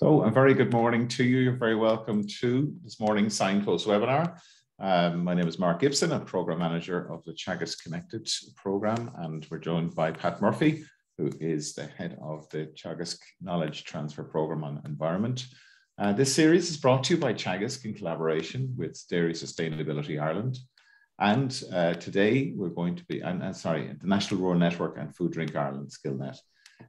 So a very good morning to you. You're very welcome to this morning's Signpost webinar. Um, my name is Mark Gibson, I'm Program Manager of the Teagasc ConnectEd program, and we're joined by Pat Murphy, who is the head of the Teagasc Knowledge Transfer Program on Environment. Uh, this series is brought to you by Teagasc in collaboration with Dairy Sustainability Ireland. And uh, today we're going to be, and, and sorry, the National Rural Network and Food Drink Ireland SkillNet.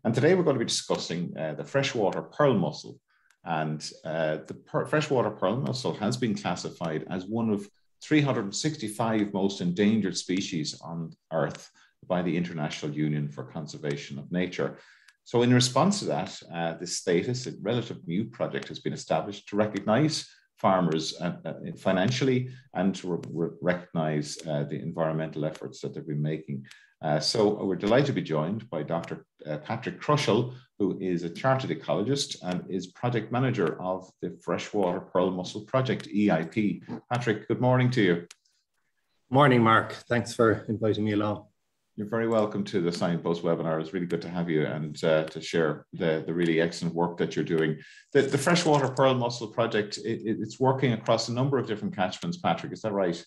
And today we're going to be discussing uh, the freshwater pearl mussel. And uh, the per freshwater pearl mussel has been classified as one of 365 most endangered species on Earth by the International Union for Conservation of Nature. So in response to that, uh, this status, a relative new project has been established to recognize farmers uh, uh, financially and to re recognize uh, the environmental efforts that they've been making uh, so we're delighted to be joined by Dr. Uh, Patrick Crushell, who is a chartered ecologist and is project manager of the Freshwater Pearl Mussel Project, EIP. Patrick, good morning to you. Morning, Mark. Thanks for inviting me along. You're very welcome to the Signpost webinar. It's really good to have you and uh, to share the, the really excellent work that you're doing. The, the Freshwater Pearl Mussel Project, it, it's working across a number of different catchments, Patrick, is that right?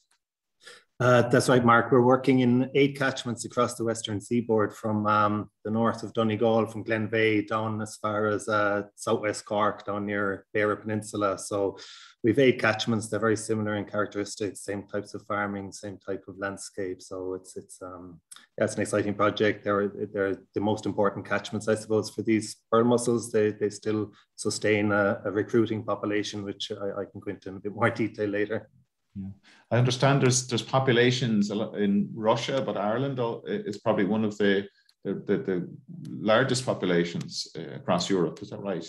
Uh, that's right, Mark. We're working in eight catchments across the western seaboard from um, the north of Donegal, from Glenveagh down as far as uh, southwest Cork, down near Beara Peninsula. So we've eight catchments. They're very similar in characteristics, same types of farming, same type of landscape. So it's it's um, it's an exciting project. They're they're the most important catchments, I suppose, for these pearl mussels. They they still sustain a, a recruiting population, which I, I can go into in a bit more detail later. Yeah. I understand there's there's populations in Russia, but Ireland is probably one of the the, the, the largest populations uh, across Europe. Is that right?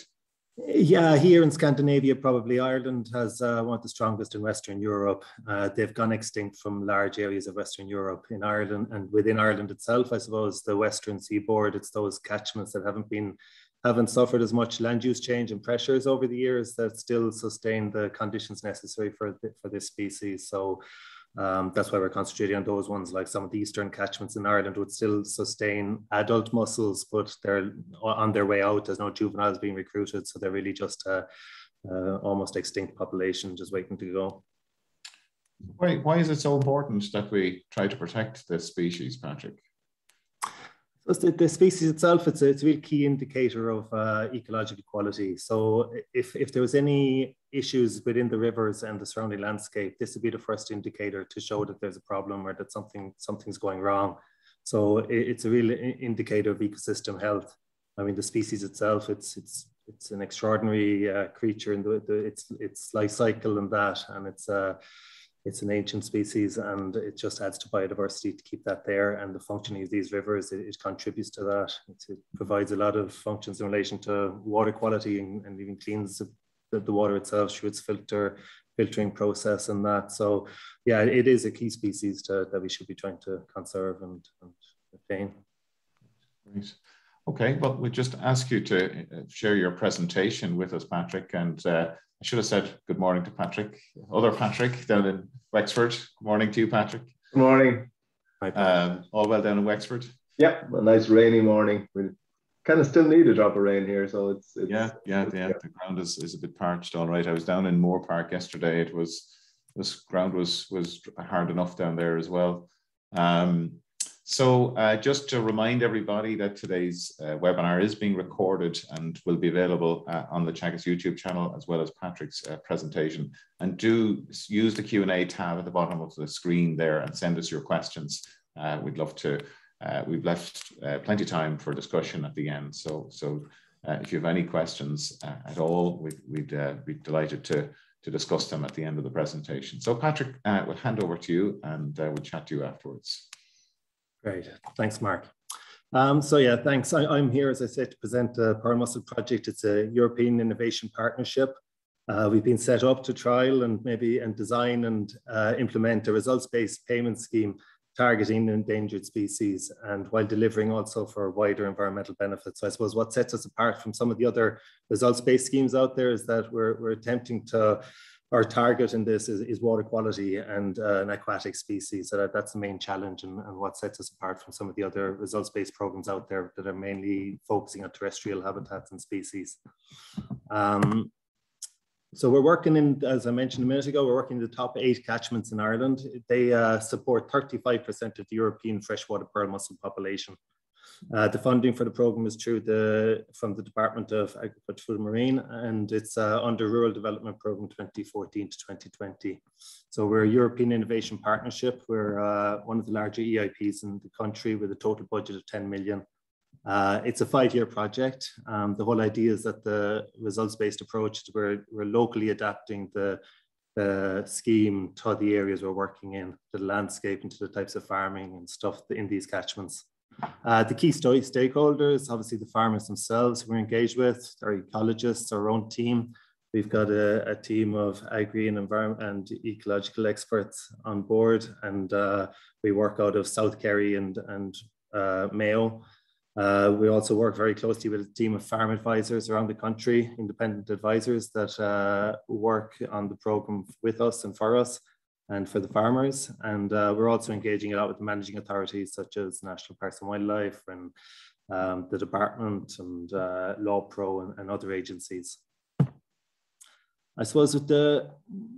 Yeah, here in Scandinavia, probably Ireland has uh, one of the strongest in Western Europe. Uh, they've gone extinct from large areas of Western Europe. In Ireland and within Ireland itself, I suppose the Western seaboard, it's those catchments that haven't been haven't suffered as much land use change and pressures over the years that still sustain the conditions necessary for, for this species. So um, that's why we're concentrating on those ones, like some of the eastern catchments in Ireland would still sustain adult mussels, but they're on their way out. There's no juveniles being recruited, so they're really just a, a almost extinct population just waiting to go. Why, why is it so important that we try to protect this species, Patrick? So the, the, species itself, it's a, it's a real key indicator of uh, ecological quality. So if, if there was any issues within the rivers and the surrounding landscape, this would be the first indicator to show that there's a problem or that something something's going wrong. So it, it's a real indicator of ecosystem health. I mean, the species itself, it's it's it's an extraordinary uh, creature in the, the, its its life cycle and that, and it's uh, it's an ancient species and it just adds to biodiversity to keep that there and the functioning of these rivers it, it contributes to that. It, it, provides a lot of functions in relation to water quality and, and even cleans the, the, water itself through its filter filtering process and that. So yeah it is a key species to, that we should be trying to conserve and, and Great. Okay, well, we just ask you to uh, share your presentation with us, Patrick, and uh, I should have said good morning to Patrick, other Patrick down in Wexford. Good morning to you, Patrick. Good morning. Um, all well down in Wexford? Yeah, a nice rainy morning. We kind of still need a drop of rain here, so it's, it's yeah, yeah, yeah, The ground is, is a bit parched. All right. I was down in Moorepark yesterday. It was this ground was was hard enough down there as well. Um, so uh, just to remind everybody that today's uh, webinar is being recorded and will be available uh, on the Teagasc YouTube channel as well as Patrick's uh, presentation. And do use the Q&A tab at the bottom of the screen there and send us your questions. Uh, we'd love to, uh, we've left plenty of time for discussion at the end. So, so if you have any questions at all, we'd, we'd be delighted to, to discuss them at the end of the presentation. So Patrick, we'll hand over to you and we'll chat to you afterwards. Great. Thanks, Mark. Um, so yeah, thanks. I, am here, as I said, to present the Pearl Mussel Project. It's a European Innovation Partnership. Uh, we've been set up to trial and maybe and design and uh, implement a results-based payment scheme targeting endangered species and while delivering also for wider environmental benefits. So I suppose what sets us apart from some of the other results-based schemes out there is that we're, we're attempting to our target in this is, is water quality and uh, an aquatic species. So that, that's the main challenge and, and what sets us apart from some of the other results-based programs out there that are mainly focusing on terrestrial habitats and species. Um, so we're working in, as I mentioned a minute ago, we're working in the top eight catchments in Ireland. They uh, support 35% of the European freshwater pearl mussel population. Uh, the funding for the program is through the from the Department of Agriculture Food and Marine, and it's uh, under Rural Development Program 2014 to 2020. So we're a European Innovation Partnership. We're uh, one of the larger EIPs in the country with a total budget of 10 million. Uh, it's a five-year project. Um, the whole idea is that the results-based approach we're, we're locally adapting the the scheme to the areas we're working in, the landscape and to the types of farming and stuff in these catchments. Uh, the key stakeholders, obviously the farmers themselves we're engaged with, our ecologists, our own team. We've got a, a team of agri and environment and ecological experts on board, and uh, we work out of South Kerry and, and uh, Mayo. Uh, we also work very closely with a team of farm advisors around the country, independent advisors that uh, work on the program with us and for us and for the farmers. And uh, we're also engaging a lot with the managing authorities such as National Parks and Wildlife and um, the department and uh, LawPro and, and, other agencies. I suppose with the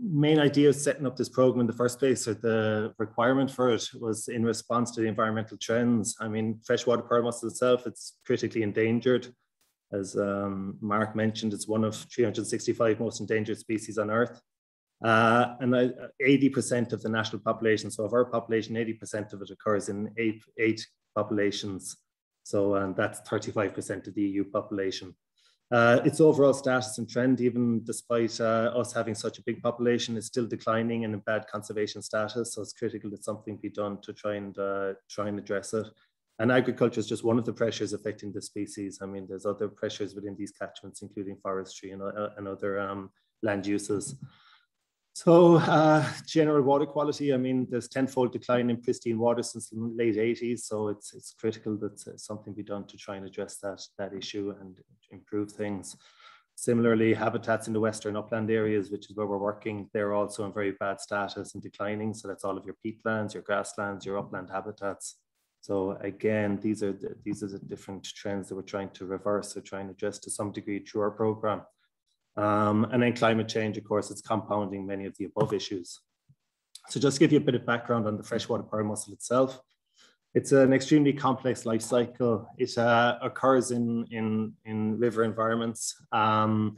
main idea of setting up this program in the first place, or the requirement for it, was in response to the environmental trends. I mean, freshwater pearl mussel itself, it's critically endangered. As um, Mark mentioned, it's one of 365 most endangered species on Earth. Uh, and 80% of the national population, so of our population, 80% of it occurs in eight, eight populations. So and that's 35% of the EU population. Uh, its overall status and trend, even despite uh, us having such a big population, is still declining and in bad conservation status. So it's critical that something be done to try and uh, try and address it. And agriculture is just one of the pressures affecting the species. I mean, there's other pressures within these catchments, including forestry and, uh, and other um, land uses. So uh, general water quality, I mean, there's tenfold decline in pristine water since the late 80s. So it's, it's critical that uh, something be done to try and address that, that issue and improve things. Similarly, habitats in the western upland areas, which is where we're working, they're also in very bad status and declining. So that's all of your peatlands, your grasslands, your upland habitats. So again, these are the, these are the different trends that we're trying to reverse or trying to address to some degree through our program. Um, and then climate change, of course, it's compounding many of the above issues. So just give you a bit of background on the freshwater pearl mussel itself, it's an extremely complex life cycle. It uh, occurs in, in, in river environments. Um,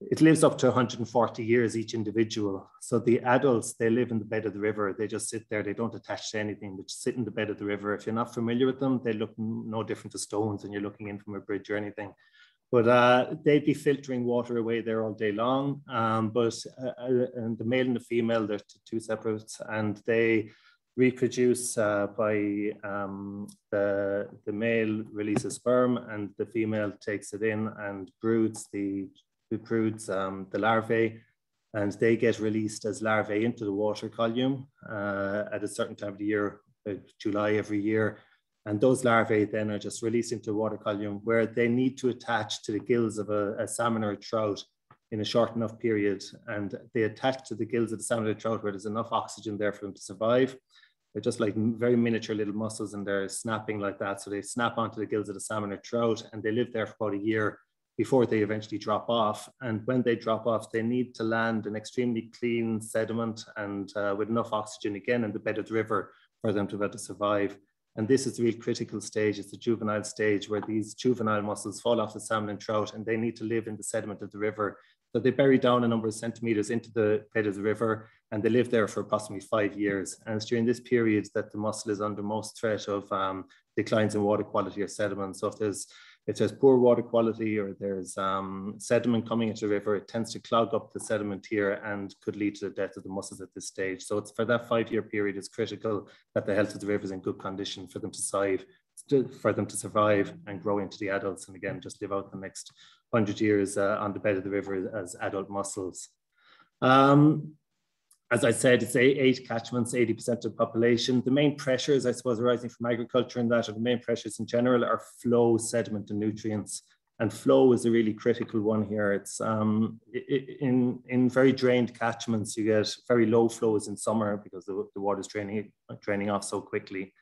it lives up to 140 years each individual. So the adults, they live in the bed of the river. They just sit there. They don't attach to anything, but sit in the bed of the river. If you're not familiar with them, they look no different to stones and you're looking in from a bridge or anything. But uh, they'd be filtering water away there all day long. Um, but uh, uh and the male and the female, they're two separate, and they reproduce uh, by um, the, the male releases sperm and the female takes it in and broods the, the broods um, the larvae and they get released as larvae into the water column uh, at a certain time of the year, uh, July every year, and those larvae then are just released into a water column where they need to attach to the gills of a, a, salmon or a trout in a short enough period. And they attach to the gills of the salmon or the trout where there's enough oxygen there for them to survive. They're just like very miniature little mussels and they're snapping like that. So they snap onto the gills of the salmon or trout and they live there for about a year before they eventually drop off. And when they drop off, they need to land in extremely clean sediment and uh, with enough oxygen again in the bed of the river for them to be able to survive. And this is the real critical stage. It's the juvenile stage where these juvenile mussels fall off the salmon and trout and they need to live in the sediment of the river. So they bury down a number of centimeters into the bed of the river and they live there for approximately five years. And it's during this period that the mussel is under most threat of um, declines in water quality or sediment. So if there's if there's poor water quality or there's um, sediment coming into the river, it tends to clog up the sediment here and could lead to the death of the mussels at this stage. So it's for that five-year period, it's critical that the health of the river is in good condition for them to survive, for them to survive and grow into the adults. And again, just live out the next 100 years uh, on the bed of the river as adult mussels. Um, as I said, it's eight catchments, 80% of the population. The main pressures, I suppose, arising from agriculture and that, or the main pressures in general are flow, sediment, and nutrients. And flow is a really critical one here. It's um, in, in very drained catchments, you get very low flows in summer because the, the water is draining, draining off so quickly.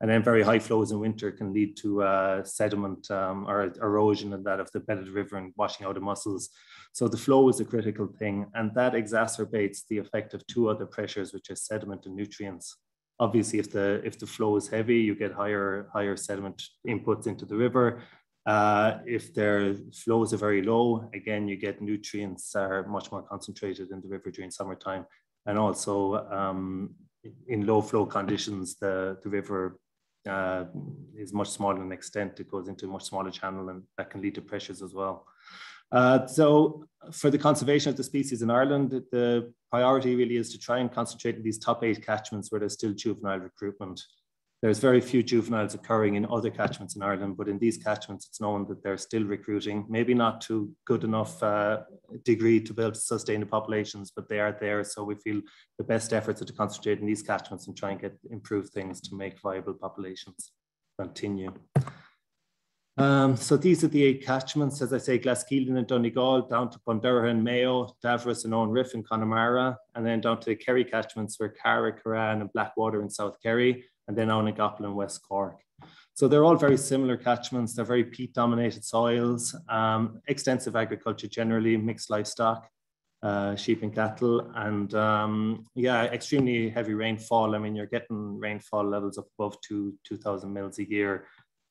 And then very high flows in winter can lead to uh, sediment um, or erosion and that of the bed of the river and washing out the mussels. So the flow is a critical thing, and that exacerbates the effect of two other pressures, which are sediment and nutrients. Obviously, if the if the flow is heavy, you get higher higher sediment inputs into the river. Uh, if their flows are very low, again, you get nutrients are much more concentrated in the river during summertime. And also um, in low flow conditions, the, the river uh, is much smaller in extent. It goes into a much smaller channel and that can lead to pressures as well. Uh, so for the conservation of the species in Ireland, the priority really is to try and concentrate in these top eight catchments where there's still juvenile recruitment. There's very few juveniles occurring in other catchments in Ireland, but in these catchments, it's known that they're still recruiting, maybe not to good enough uh, degree to be able to sustain the populations, but they are there. So we feel the best efforts are to concentrate in these catchments and try and get improve things to make viable populations continue. Um, so these are the eight catchments, as I say, Glaskeelan and Donegal, down to Bundorragha and Mayo, Dawros and Owenriff and Connemara, and then down to the Kerry catchments where Caragh, Currane and Blackwater in South Kerry, and then Ownagappul and West Cork. So they're all very similar catchments. They're very peat dominated soils, um, extensive agriculture generally, mixed livestock, uh, sheep and cattle, and um, yeah, extremely heavy rainfall. I mean, you're getting rainfall levels up above two, 2,000 mils a year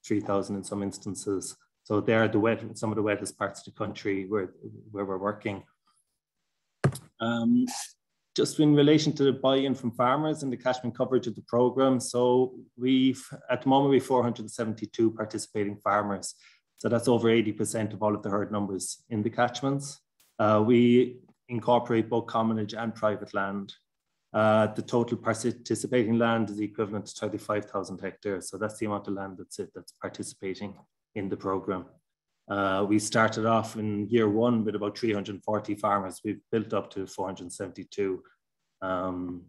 3,000 in some instances. So they are the wet, some of the wettest parts of the country where, where we're working. Um, just in relation to the buy-in from farmers and the catchment coverage of the program. So we've, at the moment, we have 472 participating farmers. So that's over 80% of all of the herd numbers in the catchments. Uh, we incorporate both commonage and private land. Uh, the total participating land is equivalent to 35,000 hectares. So that's the amount of land that's it that's participating in the program. Uh, we started off in year one with about 340 farmers. We've built up to 472. Um,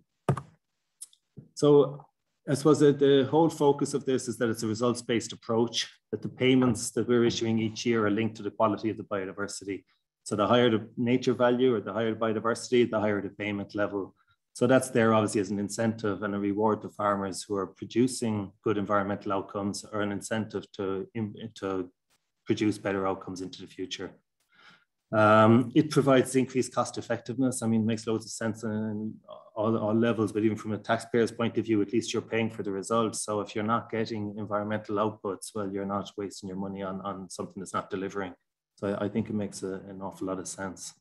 so I suppose that the whole focus of this is that it's a results-based approach, that the payments that we're issuing each year are linked to the quality of the biodiversity. So the higher the nature value or the higher the biodiversity, the higher the payment level. So that's there obviously as an incentive and a reward to farmers who are producing good environmental outcomes or an incentive to, to produce better outcomes into the future. Um, it provides increased cost effectiveness. I mean, makes loads of sense in all, all levels, but even from a taxpayer's point of view, at least you're paying for the results. So if you're not getting environmental outputs, well, you're not wasting your money on, on something that's not delivering. So I, I think it makes a, an awful lot of sense.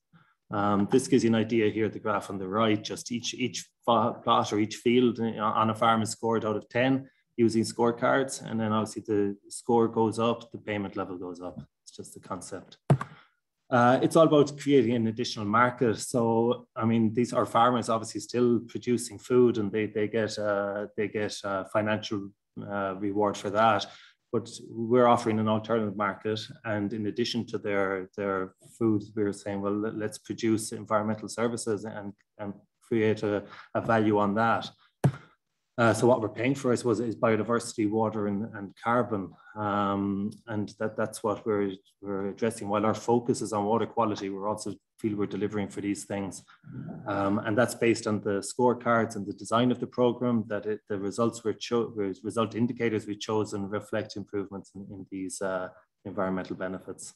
Um, this gives you an idea here, the graph on the right, just each, each plot or each field uh, on a farm is scored out of 10 using scorecards. And then obviously the score goes up, the payment level goes up. It's just the concept. Uh, it's all about creating an additional market. So, I mean, these are farmers obviously still producing food and they, they get, uh, they get uh, financial uh, reward for that but we're offering an alternative market. And in addition to their, their food, we're saying, well, let's produce environmental services and, and create a, a value on that. Uh, so what we're paying for, I suppose, is biodiversity, water, and, and carbon, um, and that, that's what we're, we're addressing. While our focus is on water quality, we're also feel we're delivering for these things, um, and that's based on the scorecards and the design of the program. That it, the results were show result indicators we chosen reflect improvements in, in these uh, environmental benefits.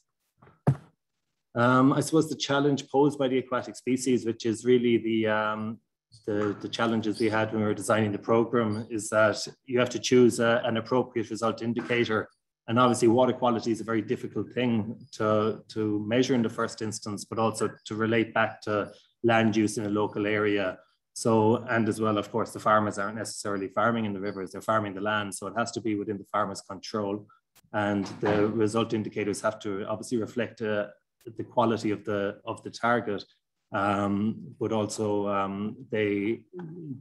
Um, I suppose the challenge posed by the aquatic species, which is really the um, the, the challenges we had when we were designing the program is that you have to choose a, an appropriate result indicator. And obviously water quality is a very difficult thing to, to measure in the first instance, but also to relate back to land use in a local area. So, and as well, of course, the farmers aren't necessarily farming in the rivers, they're farming the land. So it has to be within the farmer's control. And the result indicators have to obviously reflect uh, the quality of the, of the target um, but also um, they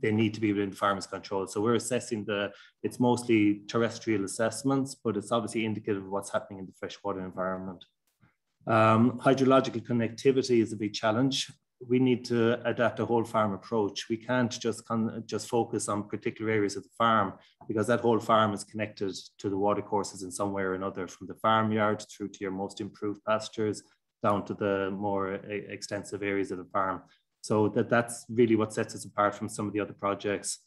they need to be within farmers' control. So we're assessing the. It's mostly terrestrial assessments, but it's obviously indicative of what's happening in the freshwater environment. Um, hydrological connectivity is a big challenge. we need to adapt a whole farm approach. We can't just just focus on particular areas of the farm because that whole farm is connected to the watercourses in some way or another, from the farmyard through to your most improved pastures down to the more extensive areas of the farm. So that that's really what sets us apart from some of the other projects.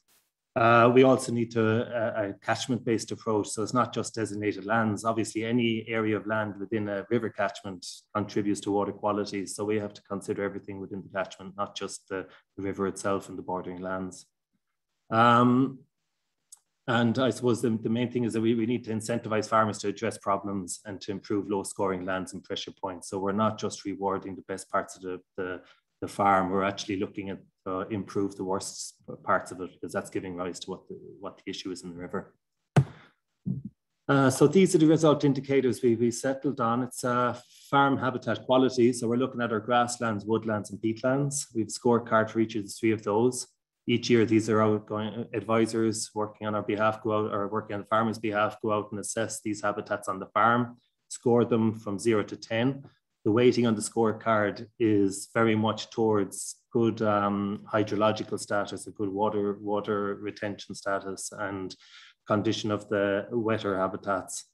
Uh, we also need to uh, a catchment-based approach. So it's not just designated lands. Obviously, any area of land within a river catchment contributes to water quality. So we have to consider everything within the catchment, not just the, the river itself and the bordering lands. Um, and I suppose the, the main thing is that we, we need to incentivize farmers to address problems and to improve low scoring lands and pressure points. So we're not just rewarding the best parts of the, the, the farm, we're actually looking at uh, improve the worst parts of it because that's giving rise to what the, what the issue is in the river. Uh, so these are the result indicators we, we settled on. It's uh, farm habitat quality. So we're looking at our grasslands, woodlands, and peatlands. We've scorecard for each of the three of those. Each year, these are outgoing advisors working on our behalf, go out or working on the farmer's behalf, go out and assess these habitats on the farm, score them from zero to 10 the weighting on the scorecard is very much towards good um, hydrological status, a good water water retention status, and condition of the wetter habitats.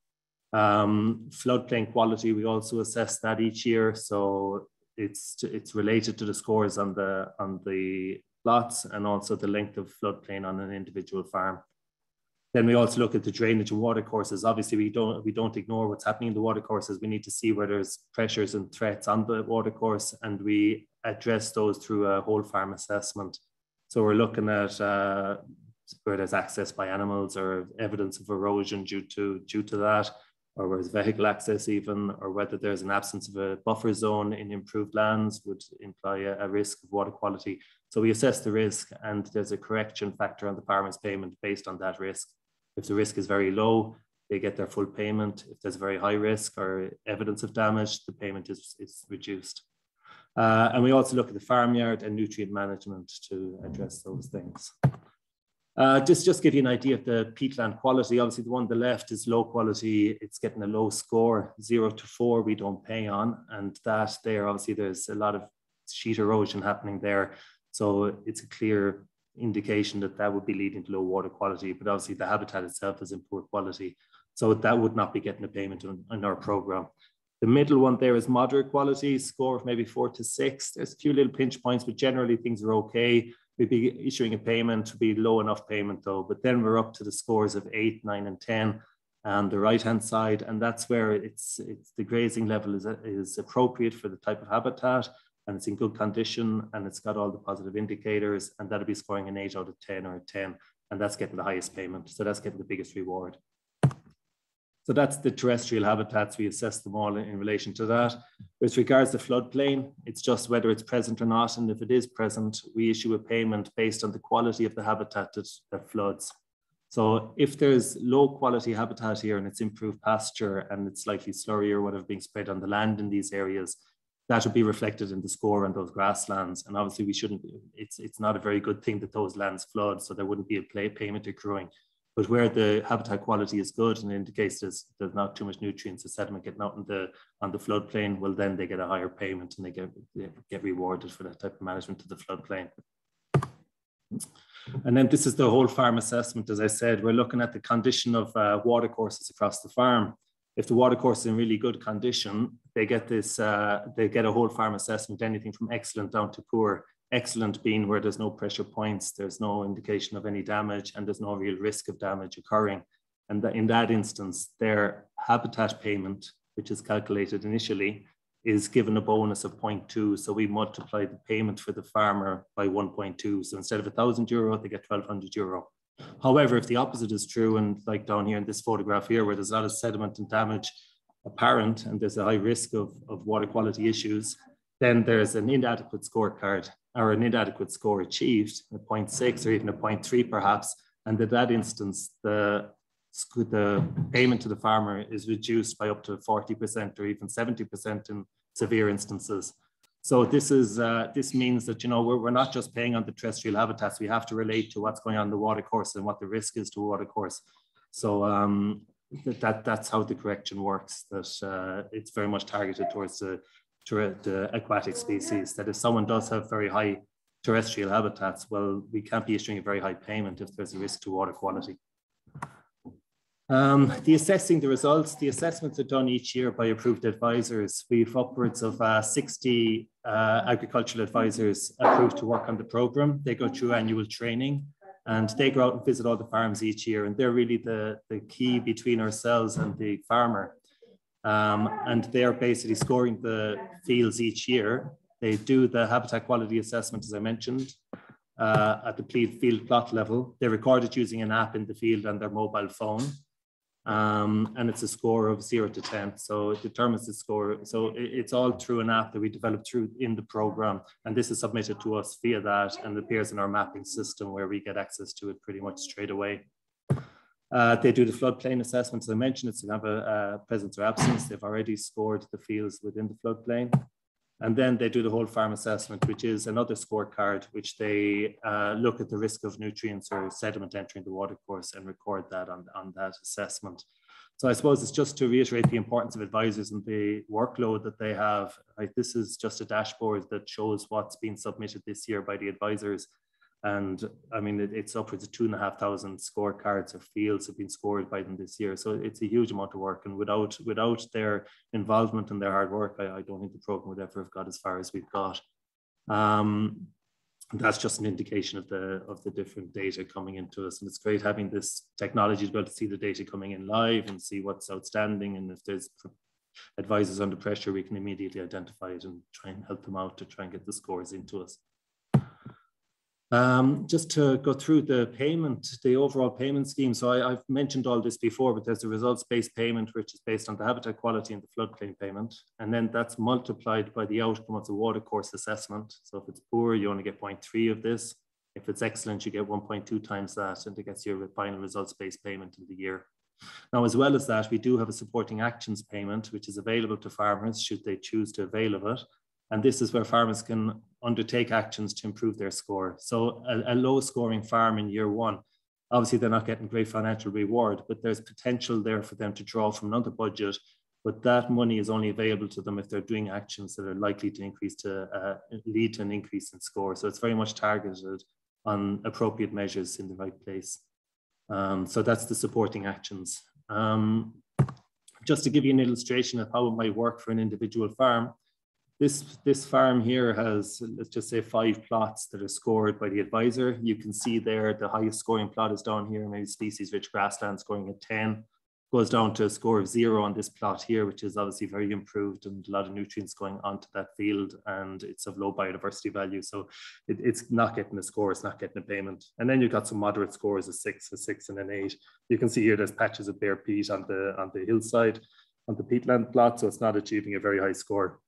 Um, floodplain quality, we also assess that each year, so it's it's related to the scores on the on the plots and also the length of floodplain on an individual farm. Then we also look at the drainage and water courses. Obviously, we don't we don't ignore what's happening in the water courses. We need to see where there's pressures and threats on the water course, and we address those through a whole farm assessment. So we're looking at uh, where there's access by animals or evidence of erosion due to due to that, or where there's vehicle access even, or whether there's an absence of a buffer zone in improved lands would imply a, a risk of water quality. So we assess the risk, and there's a correction factor on the farmer's payment based on that risk. If the risk is very low, they get their full payment. If there's very high risk or evidence of damage, the payment is, is reduced. Uh, and we also look at the farmyard and nutrient management to address those things. Uh, just, just give you an idea of the peatland quality. Obviously, the one on the left is low quality. It's getting a low score, zero to four, we don't pay on. And that there, obviously, there's a lot of sheet erosion happening there. So it's a clear indication that that would be leading to low water quality, but obviously the habitat itself is in poor quality. So that would not be getting a payment in, in our program. The middle one there is moderate quality, score of maybe four to six. There's a few little pinch points, but generally things are okay. We'd be issuing a payment, to be low enough payment though, but then we're up to the scores of eight, nine, and 10 on the right-hand side. And that's where it's, it's the grazing level is, is appropriate for the type of habitat and it's in good condition and it's got all the positive indicators and that'll be scoring an 8 out of 10 or a 10 and that's getting the highest payment. So that's getting the biggest reward. So that's the terrestrial habitats. We assess them all in, in relation to that. With regards to floodplain it's just whether it's present or not and if it is present we issue a payment based on the quality of the habitat that, that floods. So if there's low quality habitat here and it's improved pasture and it's likely slurry or whatever being spread on the land in these areas, that would be reflected in the score on those grasslands. And obviously, we shouldn't. It's it's not a very good thing that those lands flood, so there wouldn't be a play payment accruing. But where the habitat quality is good and indicates there's, there's not too much nutrients or sediment getting out on the on the floodplain, well then they get a higher payment and they get they get rewarded for that type of management to the floodplain. And then this is the whole farm assessment. As I said, we're looking at the condition of uh, water courses across the farm if the watercourse is in really good condition, they get this, uh, they get a whole farm assessment, anything from excellent down to poor. Excellent being where there's no pressure points, there's no indication of any damage, and there's no real risk of damage occurring. And that in that instance, their habitat payment, which is calculated initially, is given a bonus of 0.2. So we multiply the payment for the farmer by 1.2. So instead of 1,000 euro, they get 1,200 euro. However, if the opposite is true, and like down here in this photograph here, where there's a lot of sediment and damage apparent, and there's a high risk of, of water quality issues, then there's an inadequate scorecard or an inadequate score achieved, a 0.6 or even a 0.3 perhaps. And in that instance, the, the payment to the farmer is reduced by up to 40% or even 70% in severe instances. So this is uh, this means that you know we're, we're not just paying on the terrestrial habitats. We have to relate to what's going on in the water course and what the risk is to water course. So um, that that's how the correction works. That uh, it's very much targeted towards the the aquatic species. That if someone does have very high terrestrial habitats, well, we can't be issuing a very high payment if there's a risk to water quality. Um, the assessing the results, the assessments are done each year by approved advisors. We've upwards of uh, 60 uh, agricultural advisors approved to work on the program. They go through annual training and they go out and visit all the farms each year. And they're really the, the key between ourselves and the farmer. Um, and they're basically scoring the fields each year. They do the habitat quality assessment, as I mentioned, uh, at the field plot level. They record it using an app in the field on their mobile phone. Um, and it's a score of zero to 10. So it determines the score. So it, it's all through an app that we developed through in the program. And this is submitted to us via that and appears in our mapping system where we get access to it pretty much straight away. Uh, they do the floodplain assessment. As I mentioned, it's to have a, a presence or absence. They've already scored the fields within the floodplain. And then they do the whole farm assessment, which is another scorecard, which they uh, look at the risk of nutrients or sediment entering the watercourse and record that on, on that assessment. So I suppose it's just to reiterate the importance of advisors and the workload that they have. This is just a dashboard that shows what's been submitted this year by the advisors and I mean, it, it's upwards of two and a half thousand scorecards or fields have been scored by them this year. So it's a huge amount of work. And without without their involvement and their hard work, I, I don't think the program would ever have got as far as we've got. Um, that's just an indication of the of the different data coming into us. And it's great having this technology to be able to see the data coming in live and see what's outstanding. And if there's advisors under pressure, we can immediately identify it and try and help them out to try and get the scores into us. Um, just to go through the payment, the overall payment scheme. So I, have mentioned all this before, but there's a results-based payment, which is based on the habitat quality and the floodplain payment. And then that's multiplied by the outcome of the watercourse assessment. So if it's poor, you only get 0.3 of this. If it's excellent, you get 1.2 times that, and it gets your final results-based payment in the year. Now, as well as that, we do have a supporting actions payment, which is available to farmers should they choose to avail of it. And this is where farmers can undertake actions to improve their score. So a, a, low scoring farm in year one, obviously they're not getting great financial reward, but there's potential there for them to draw from another budget. But that money is only available to them if they're doing actions that are likely to increase to uh, lead to an increase in score. So it's very much targeted on appropriate measures in the right place. Um, so that's the supporting actions. Um, just to give you an illustration of how it might work for an individual farm, this, this farm here has, let's just say five plots that are scored by the advisor. You can see there the highest scoring plot is down here, maybe species rich grassland scoring at 10, goes down to a score of zero on this plot here, which is obviously very improved and a lot of nutrients going onto that field and it's of low biodiversity value. So it, it's not getting a score, it's not getting a payment. And then you've got some moderate scores, a six, a six and an eight. You can see here there's patches of bare peat on the, on the hillside, on the peatland plot, so it's not achieving a very high score.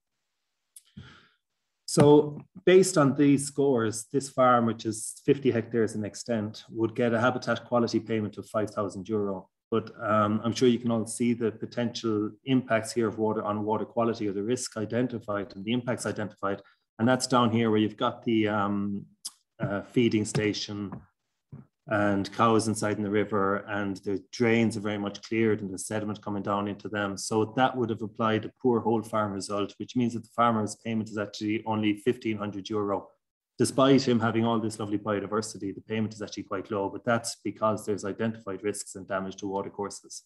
So based on these scores, this farm, which is 50 hectares in extent, would get a habitat quality payment of 5,000 euro. But um, I'm sure you can all see the potential impacts here of water on water quality or the risk identified and the impacts identified. And that's down here where you've got the um, uh, feeding station, and cows inside in the river and the drains are very much cleared and the sediment coming down into them. So that would have applied a poor whole farm result, which means that the farmer's payment is actually only 1500 euro. Despite him having all this lovely biodiversity, the payment is actually quite low, but that's because there's identified risks and damage to watercourses.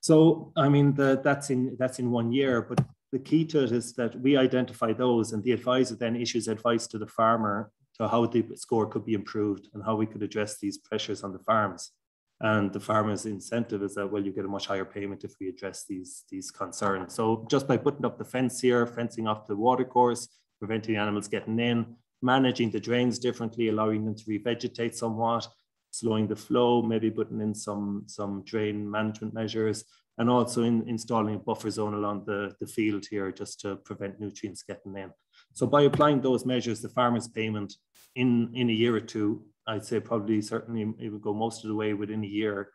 So, I mean, the, that's, in, that's in one year, but the key to it is that we identify those and the advisor then issues advice to the farmer to how the score could be improved and how we could address these pressures on the farms. And the farmers' incentive is that, well, you get a much higher payment if we address these, these concerns. So just by putting up the fence here, fencing off the watercourse, preventing animals getting in, managing the drains differently, allowing them to revegetate somewhat, slowing the flow, maybe putting in some, some drain management measures, and also in, installing a buffer zone along the, the field here just to prevent nutrients getting in. So by applying those measures, the farmer's payment in, in a year or two, I'd say probably certainly it would go most of the way within a year.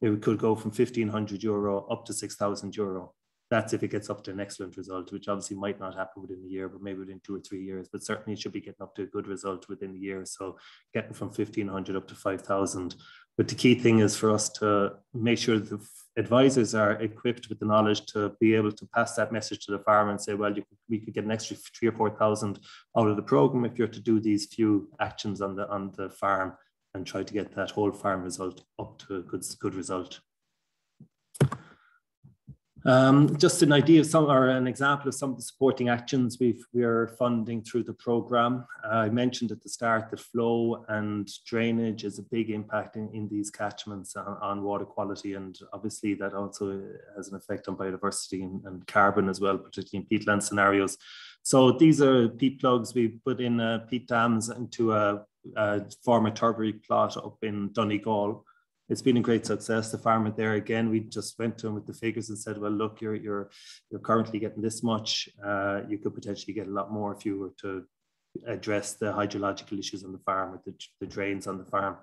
It could go from 1500 euro up to 6,000 euro. That's if it gets up to an excellent result, which obviously might not happen within a year, but maybe within two or three years. But certainly it should be getting up to a good result within a year. So getting from 1500 up to 5,000. But the key thing is for us to make sure the advisors are equipped with the knowledge to be able to pass that message to the farmer and say, well, you, we could get an extra three or 4,000 out of the program if you're to do these few actions on the, on the farm and try to get that whole farm result up to a good, good result. Um, just an idea of some or an example of some of the supporting actions we are funding through the program. Uh, I mentioned at the start that flow and drainage is a big impact in, in these catchments on, on, water quality. And obviously that also has an effect on biodiversity and, and carbon as well, particularly in peatland scenarios. So these are peat plugs. We put in uh, peat dams into a, a former turbary plot up in Donegal it's been a great success. The farmer there again, we just went to him with the figures and said, well, look, you're you're you're currently getting this much. Uh, you could potentially get a lot more if you were to address the hydrological issues on the farm or the, the drains on the farm.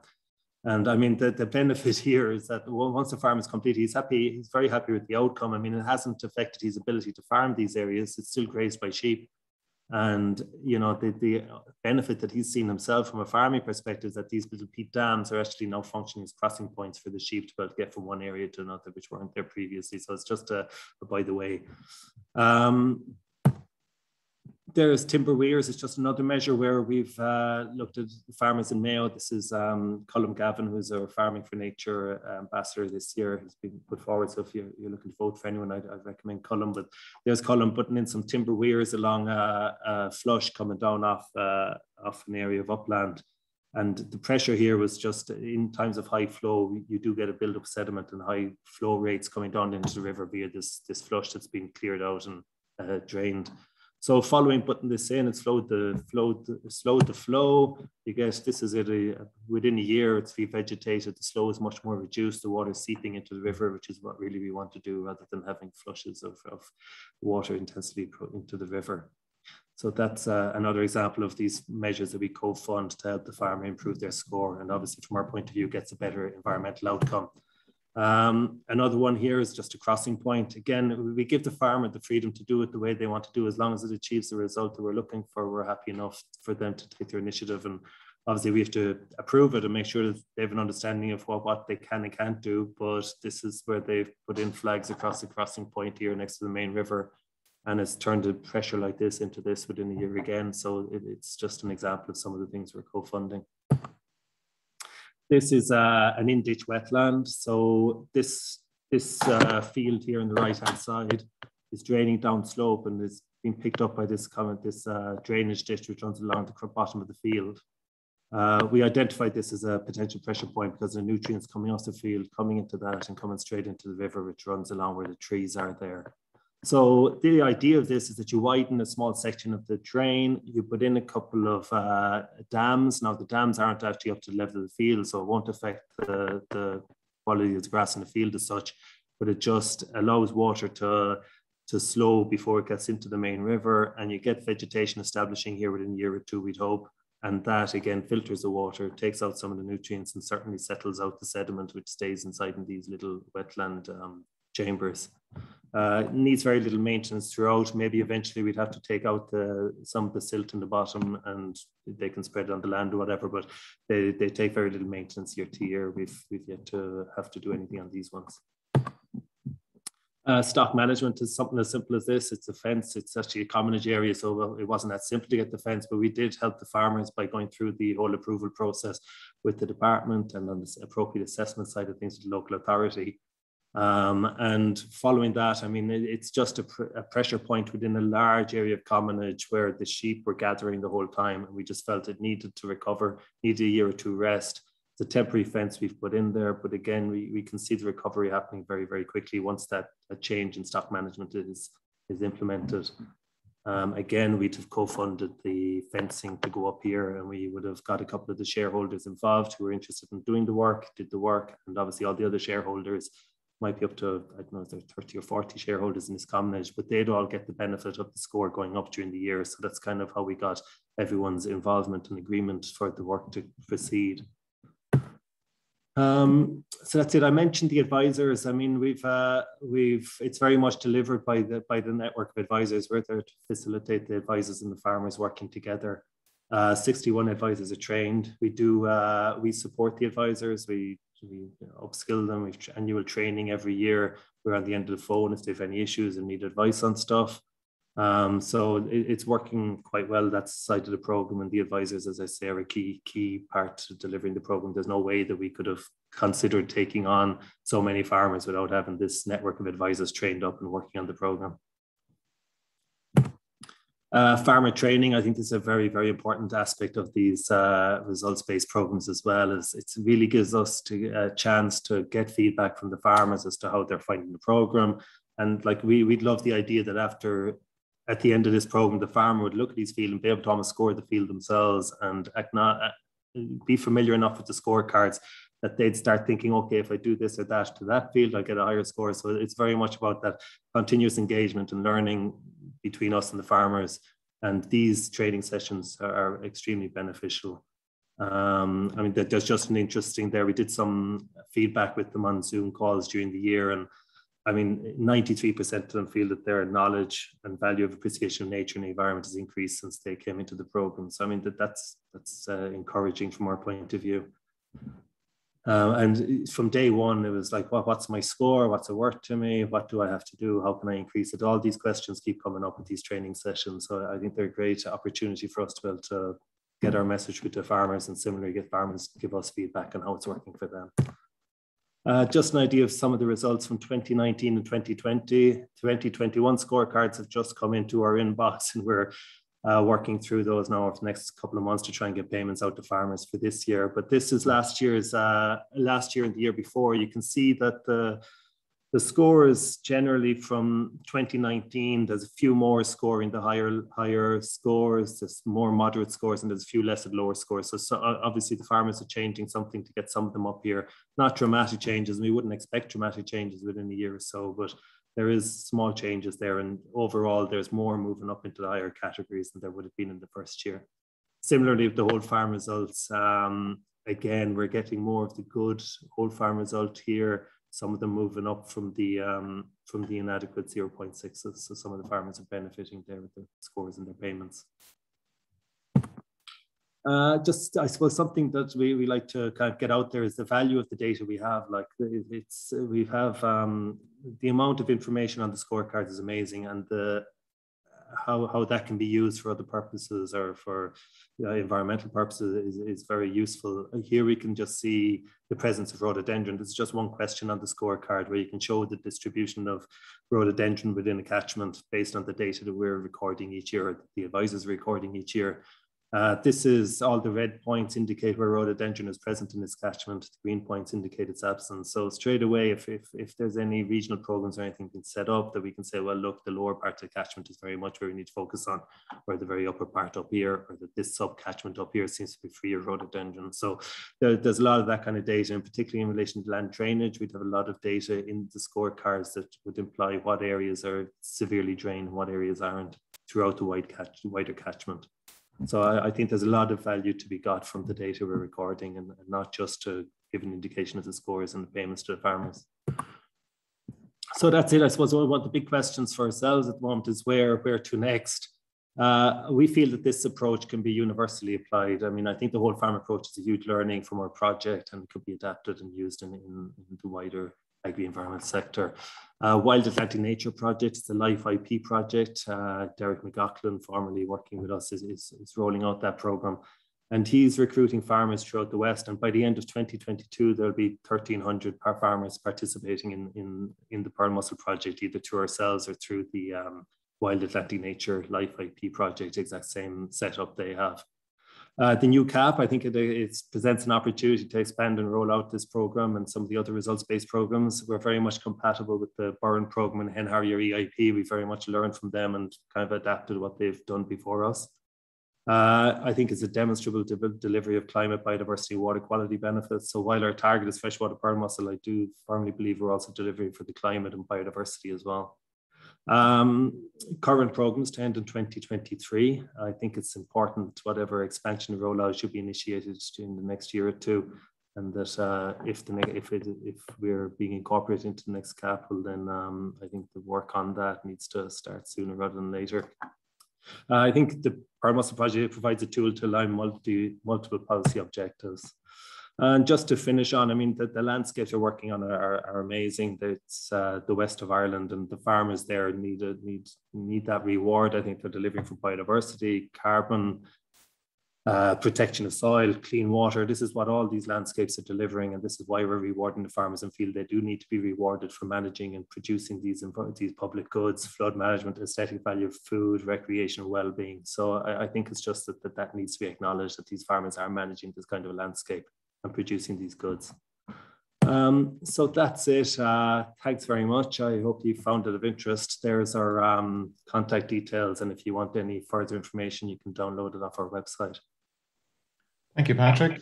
And I mean, the, the benefit here is that once the farm is complete, he's happy, he's very happy with the outcome. I mean, it hasn't affected his ability to farm these areas. It's still grazed by sheep. And you know the, the benefit that he's seen himself from a farming perspective is that these little peat dams are actually now functioning as crossing points for the sheep to be able to get from one area to another, which weren't there previously. So it's just a, a by the way. Um, there's timber weirs. It's just another measure where we've uh, looked at farmers in Mayo. This is um, Colm Gavin, who's our Farming for Nature ambassador this year, has been put forward. So if you're, you're looking to vote for anyone, I'd, I'd, recommend Colm. But there's Colm putting in some timber weirs along a, a flush coming down off, uh, off an area of upland. And the pressure here was just in times of high flow, you do get a build of sediment and high flow rates coming down into the river via this, this flush that's been cleared out and uh, drained. So following putting this in, it's slowed the flow, slowed the flow. You guess this is it. Uh, within a year, it's revegetated. The slow is much more reduced. The water is seeping into the river, which is what really we want to do, rather than having flushes of, of water intensity into the river. So that's uh, another example of these measures that we co-fund to help the farmer improve their score, and obviously, from our point of view, gets a better environmental outcome. Um, another one here is just a crossing point. Again, we give the farmer the freedom to do it the way they want to do, as long as it achieves the result that we're looking for. We're happy enough for them to take their initiative. And obviously, we have to approve it and make sure that they have an understanding of what, what they can and can't do. But this is where they've put in flags across the crossing point here next to the main river. And it's turned the pressure like this into this within a year again. So it, it's just an example of some of the things we're co funding. This is uh, an in-ditch wetland. So this, this uh, field here on the right-hand side is draining down slope and is being picked up by this this uh, drainage ditch which runs along the bottom of the field. Uh, we identified this as a potential pressure point because the nutrients coming off the field, coming into that and coming straight into the river, which runs along where the trees are there. So the idea of this is that you widen a small section of the drain, you put in a couple of uh, dams. Now the dams aren't actually up to the level of the field, so it won't affect the, the quality of the grass in the field as such, but it just allows water to, to slow before it gets into the main river and you get vegetation establishing here within a year or two, we'd hope. And that again filters the water, takes out some of the nutrients and certainly settles out the sediment which stays inside in these little wetland um, chambers. Uh, needs very little maintenance throughout. Maybe eventually we'd have to take out the, some of the silt in the bottom and they can spread it on the land or whatever, but they, they take very little maintenance year to year. We've, we've yet to have to do anything on these ones. Uh, stock management is something as simple as this. It's a fence. It's actually a commonage area, so it wasn't that simple to get the fence, but we did help the farmers by going through the whole approval process with the department and on the appropriate assessment side of things with the local authority. Um, and following that, I mean, it, it's just a, pr a, pressure point within a large area of commonage where the sheep were gathering the whole time. And we just felt it needed to recover, needed a year or two rest. The temporary fence we've put in there, but again, we, we can see the recovery happening very, very quickly once that a change in stock management is, is implemented. Um, again, we'd have co-funded the fencing to go up here and we would have got a couple of the shareholders involved who were interested in doing the work, did the work, and obviously all the other shareholders might be up to, I don't know, there 30 or 40 shareholders in this commonage, but they'd all get the benefit of the score going up during the year. So that's kind of how we got everyone's involvement and agreement for the work to proceed. Um, so that's it. I mentioned the advisors. I mean, we've uh, we've it's very much delivered by the by the network of advisors. We're there to facilitate the advisors and the farmers working together. Uh, 61 advisors are trained. We do uh, we support the advisors. We we you know, upskill them. We've annual training every year. We're on the end of the phone if they have any issues and need advice on stuff. Um, so it, it's working quite well. That side of the program and the advisors, as I say, are a key key part to delivering the program. There's no way that we could have considered taking on so many farmers without having this network of advisors trained up and working on the program. Uh, farmer training, I think, is a very, very important aspect of these uh, results-based programs as well. As it really gives us to, a chance to get feedback from the farmers as to how they're finding the program. And like we, we'd love the idea that after at the end of this program, the farmer would look at his field and be able to almost score the field themselves and uh, be familiar enough with the scorecards that they'd start thinking, okay, if I do this or that to that field, I get a higher score. So it's very much about that continuous engagement and learning between us and the farmers. And these training sessions are extremely beneficial. Um, I mean, there's just an interesting there. We did some feedback with them on Zoom calls during the year, and I mean, 93% of them feel that their knowledge and value of appreciation of nature and the environment has increased since they came into the program. So, I mean, that, that's, that's uh, encouraging from our point of view. Uh, and from day one, it was like, well, what's my score? What's it worth to me? What do I have to do? How can I increase it? All these questions keep coming up with these training sessions. So I think they're a great opportunity for us to be able to get our message with the farmers and similarly get farmers give us feedback on how it's working for them. Uh, just an idea of some of the results from 2019 and 2020. 2021 scorecards have just come into our inbox and we're uh, working through those now over the next couple of months to try and get payments out to farmers for this year. But this is last year's, uh, last year and the year before. You can see that the the scores generally from 2019 there's a few more scoring the higher higher scores there's more moderate scores and there's a few less at lower scores so, so obviously the farmers are changing something to get some of them up here not dramatic changes we wouldn't expect dramatic changes within a year or so but there is small changes there and overall there's more moving up into the higher categories than there would have been in the first year similarly with the whole farm results um, again we're getting more of the good whole farm result here some of them moving up from the um, from the inadequate 0.6. So some of the farmers are benefiting there with their scores and their payments. Uh, just, I suppose, something that we, we like to kind of get out there is the value of the data we have. Like it's, we have um, the amount of information on the scorecards is amazing, and the how, how that can be used for other purposes or for uh, environmental purposes is, is very useful. Here we can just see the presence of rhododendron. There's just one question on the scorecard where you can show the distribution of rhododendron within a catchment based on the data that we're recording each year, the advisors recording each year. Uh, this is all the red points indicate where rhododendron is present in this catchment. The green points indicate its absence. So straight away, if, if, if there's any regional programs or anything been set up that we can say, well, look, the lower part of the catchment is very much where we need to focus on, or the very upper part up here, or that this sub catchment up here seems to be free of rhododendron. So there, there's a lot of that kind of data, and particularly in relation to land drainage, we'd have a lot of data in the scorecards that would imply what areas are severely drained, what areas aren't throughout the wide catch, wider catchment. So I, I, think there's a lot of value to be got from the data we're recording and, and not just to give an indication of the scores and the payments to the farmers. So that's it. I suppose one of the big questions for ourselves at the moment is where, where to next. Uh, we feel that this approach can be universally applied. I mean, I think the whole farm approach is a huge learning from our project and could be adapted and used in, in, in the wider agri-environment sector. Uh, Wild Atlantic Nature Project, a Life IP project. Uh, Derek McLaughlin, formerly working with us, is, is, is, rolling out that program. And he's recruiting farmers throughout the West. And by the end of 2022, there'll be 1,300 farmers participating in, in, in the Pearl Mussel project, either through ourselves or through the um, Wild Atlantic Nature Life IP project, exact same setup they have. Uh, the new CAP, I think it, it, presents an opportunity to expand and roll out this program and some of the other results-based programs. We're very much compatible with the Burren program and Hen Harrier EIP. We very much learned from them and kind of adapted what they've done before us. Uh, I think it's a demonstrable de delivery of climate, biodiversity, water quality benefits. So while our target is freshwater pearl mussel, I do firmly believe we're also delivering for the climate and biodiversity as well. Um, current programs to end in 2023. I think it's important whatever expansion rollout should be initiated in the next year or two, and that uh, if the if it, if we're being incorporated into the next capital, then um, I think the work on that needs to start sooner rather than later. Uh, I think the Mussel project provides a tool to align multi, multiple policy objectives. And just to finish on, I mean, the, the landscapes you're working on are, are amazing. It's uh, the west of Ireland, and the farmers there need a, need need that reward. I think they're delivering for biodiversity, carbon, uh, protection of soil, clean water. This is what all these landscapes are delivering, and this is why we're rewarding the farmers and feel they do need to be rewarded for managing and producing these these public goods, flood management, aesthetic value of food, recreational well-being. So I, I think it's just that, that that needs to be acknowledged that these farmers are managing this kind of landscape and producing these goods. Um, so that's it. Uh, thanks very much. I hope you found it of interest. There's our um, contact details, and if you want any further information, you can download it off our website. Thank you, Patrick.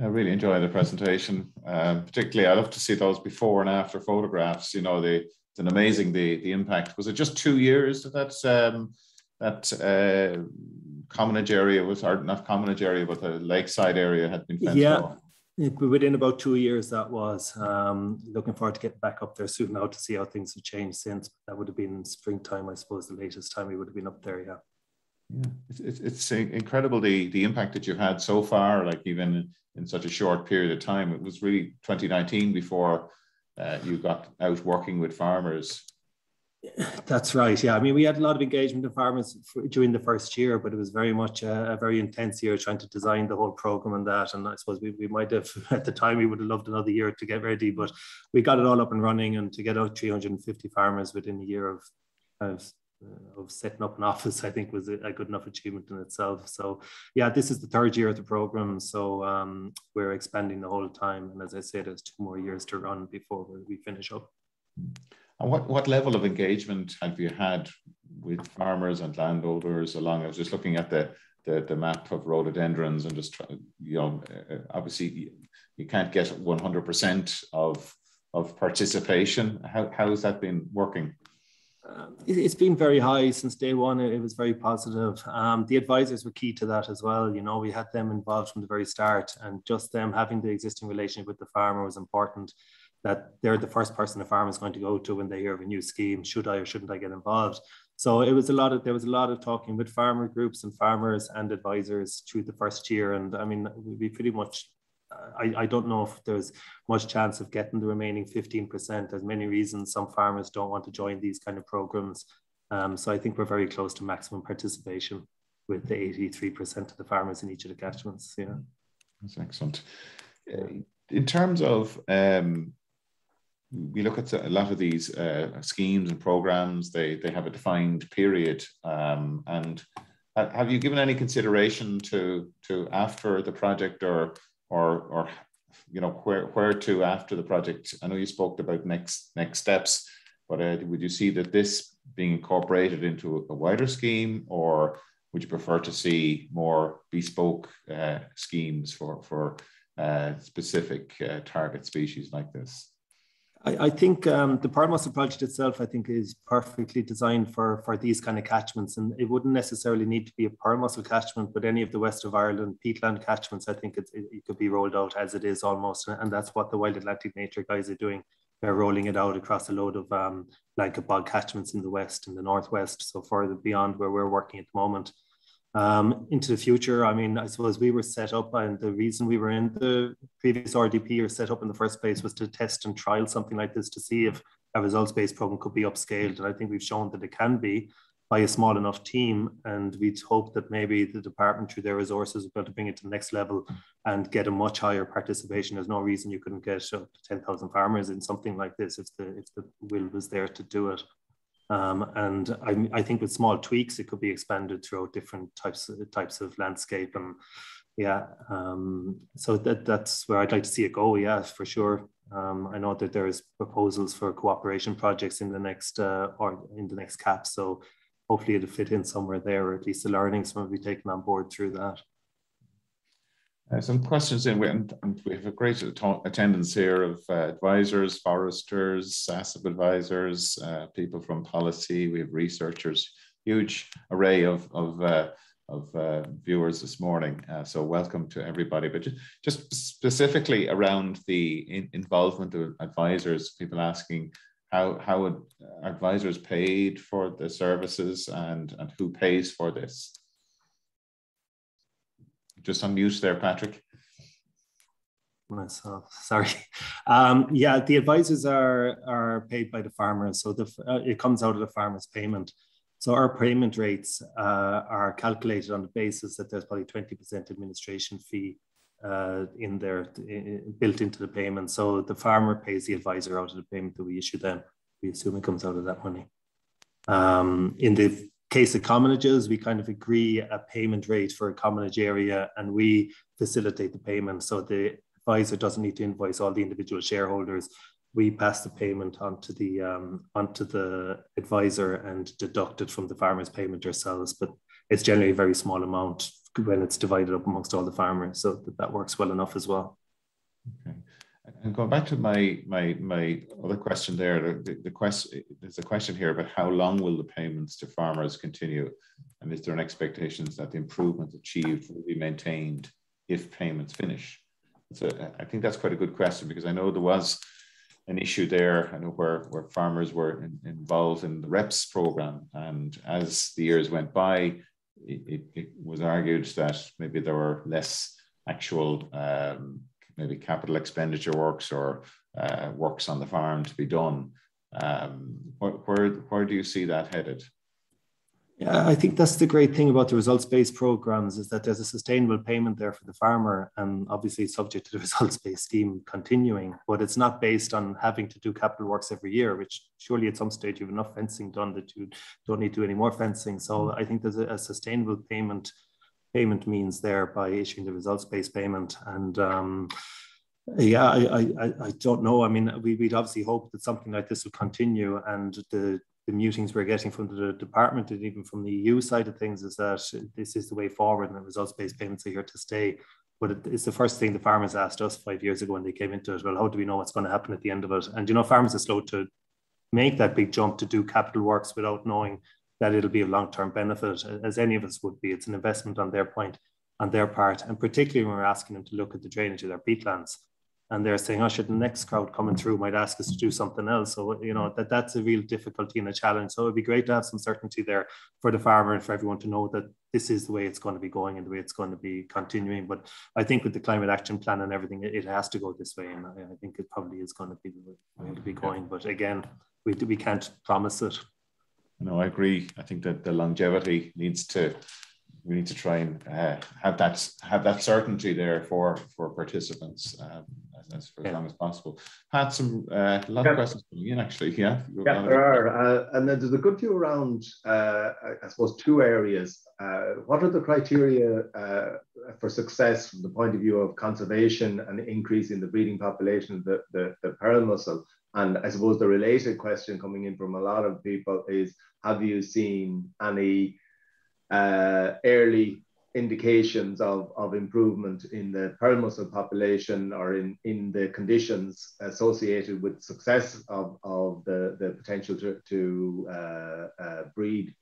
I really enjoy the presentation. Um, particularly, I love to see those before and after photographs. You know, the, it's an amazing the the impact. Was it just two years that um, that uh, commonage area was, or not commonage area, but the lakeside area had been fenced yeah. off. Within about two years, that was. Um, looking forward to getting back up there soon now to see how things have changed since. That would have been springtime, I suppose, the latest time we would have been up there. Yeah. Yeah, it's, it's, it's incredible the the impact that you've had so far. Like even in such a short period of time, it was really 2019 before uh, you got out working with farmers that's right. Yeah, I mean, we had a lot of engagement with farmers for, during the first year, but it was very much a, a, very intense year trying to design the whole program and that. And I suppose we, we might have at the time we would have loved another year to get ready, but we got it all up and running. And to get out 350 farmers within a year of of, of setting up an office, I think was a, a, good enough achievement in itself. So yeah, this is the third year of the program, so um, we're expanding the whole time. And as I said, there's two more years to run before we finish up. And what, what level of engagement have you had with farmers and landowners along? I was just looking at the, the, the map of rhododendrons and just, try, you know, uh, obviously you can't get 100% of, of participation. How, how has that been working? Um, it's been very high since day one. It was very positive. Um, the advisors were key to that as well. You know, we had them involved from the very start, and just them having the existing relationship with the farmer was important that they're the first person a farmer is going to go to when they hear of a new scheme. Should I or shouldn't I get involved? So it was a lot of there was a lot of talking with farmer groups and farmers and advisors through the first year. And I mean, we pretty much I, I don't know if there's much chance of getting the remaining 15%. There's many reasons some farmers don't want to join these kind of programs. Um, so I think we're very close to maximum participation with the 83% of the farmers in each of the catchments. Yeah. That's excellent. In terms of um, we look at a lot of these uh, schemes and programs. They they have a defined period. Um, and have you given any consideration to to after the project or or or you know where where to after the project? I know you spoke about next next steps, but uh, would you see that this being incorporated into a wider scheme, or would you prefer to see more bespoke uh, schemes for for uh, specific uh, target species like this? I, I think um, the pearl mussel project itself, I think, is perfectly designed for, for these kind of catchments. And it wouldn't necessarily need to be a pearl mussel catchment, but any of the west of Ireland peatland catchments, I think it, it, could be rolled out as it is almost. And that's what the Wild Atlantic Nature guys are doing. They're rolling it out across a load of um, blanket bog catchments in the west and the northwest. So further beyond where we're working at the moment um, into the future. I mean, I suppose we were set up, and the reason we were in the previous RDP or set up in the first place was to test and trial something like this to see if a results-based program could be upscaled. And I think we've shown that it can be by a small enough team. And we'd hope that maybe the department, through their resources, will be able to bring it to the next level and get a much higher participation. There's no reason you couldn't get up to 10,000 farmers in something like this if the if the will was there to do it. Um, and I, I, think with small tweaks, it could be expanded throughout different types of, types of landscape. And yeah, um, so that, that's where I'd like to see it go. Yeah, for sure. Um, I know that there is proposals for cooperation projects in the next uh, or in the next CAP. So hopefully it'll fit in somewhere there, or at least the learnings will be taken on board through that. Uh, some questions in, and, we have a great attendance here of uh, advisors, foresters, ASSAP advisors, uh, people from policy, we have researchers, huge array of, of, uh, of uh, viewers this morning. Uh, so welcome to everybody, but just, just specifically around the in involvement of advisors, people asking how, how advisors paid for the services and, and who pays for this? Just unmute there, Patrick. myself. Sorry. Um, yeah, the advisors are are paid by the farmers, so the uh, it comes out of the farmers' payment. So our payment rates uh, are calculated on the basis that there's probably 20% administration fee uh, in there in, built into the payment. So the farmer pays the advisor out of the payment that we issue them. We assume it comes out of that money. Um, in the case of commonages, we kind of agree a payment rate for a commonage area and we facilitate the payment. So the advisor doesn't need to invoice all the individual shareholders. We pass the payment onto the um, onto the advisor and deduct it from the farmer's payment ourselves. But it's generally a very small amount when it's divided up amongst all the farmers. So that, that works well enough as well. Okay. And going back to my my my other question there, the, the question there's a question here about how long will the payments to farmers continue, and is there an expectation that the improvements achieved will be maintained if payments finish? So I think that's quite a good question because I know there was an issue there. I know where where farmers were in, involved in the REPS program, and as the years went by, it, it, it was argued that maybe there were less actual um, maybe capital expenditure works or uh, works on the farm to be done. Um, where, where, where do you see that headed? Yeah, I think that's the great thing about the results-based programs is that there's a sustainable payment there for the farmer, and obviously it's subject to the results-based scheme continuing. But it's not based on having to do capital works every year, which surely at some stage you have enough fencing done that you don't need to do any more fencing. So mm. I think there's a, a sustainable payment payment means there by issuing the results-based payment. And um, yeah, I, I, I don't know. I mean, we, would obviously hope that something like this will continue. And the, the mutings we're getting from the department and even from the EU side of things is that this is the way forward and the results-based payments are here to stay. But it's the first thing the farmers asked us five years ago when they came into it. Well, how do we know what's going to happen at the end of it? And you know, farmers are slow to make that big jump to do capital works without knowing that it'll be a long-term benefit, as any of us would be. It's an investment on their point, on their part, and particularly when we're asking them to look at the drainage of their peatlands, and they're saying, "Oh, should the next crowd coming through might ask us to do something else?" So you know that that's a real difficulty and a challenge. So it'd be great to have some certainty there for the farmer and for everyone to know that this is the way it's going to be going and the way it's going to be continuing. But I think with the climate action plan and everything, it, it has to go this way, and I, I, think it probably is going to be going to be going. But again, we we can't promise it. No, I agree. I think that the longevity needs to we need to try and uh, have that have that certainty there for for participants um, as, as, for as long as possible. Had some uh, a lot yeah. of questions coming in actually. Yeah, yeah, there are, uh, and then there's a good few around. Uh, I suppose two areas. Uh, what are the criteria uh, for success from the point of view of conservation and increase in the breeding population of the, the, the pearl mussel? And I suppose the related question coming in from a lot of people is have you seen any uh, early indications of, of improvement in the pearl mussel population or in, in the conditions associated with success of, of the, the potential to, to uh, uh, breed?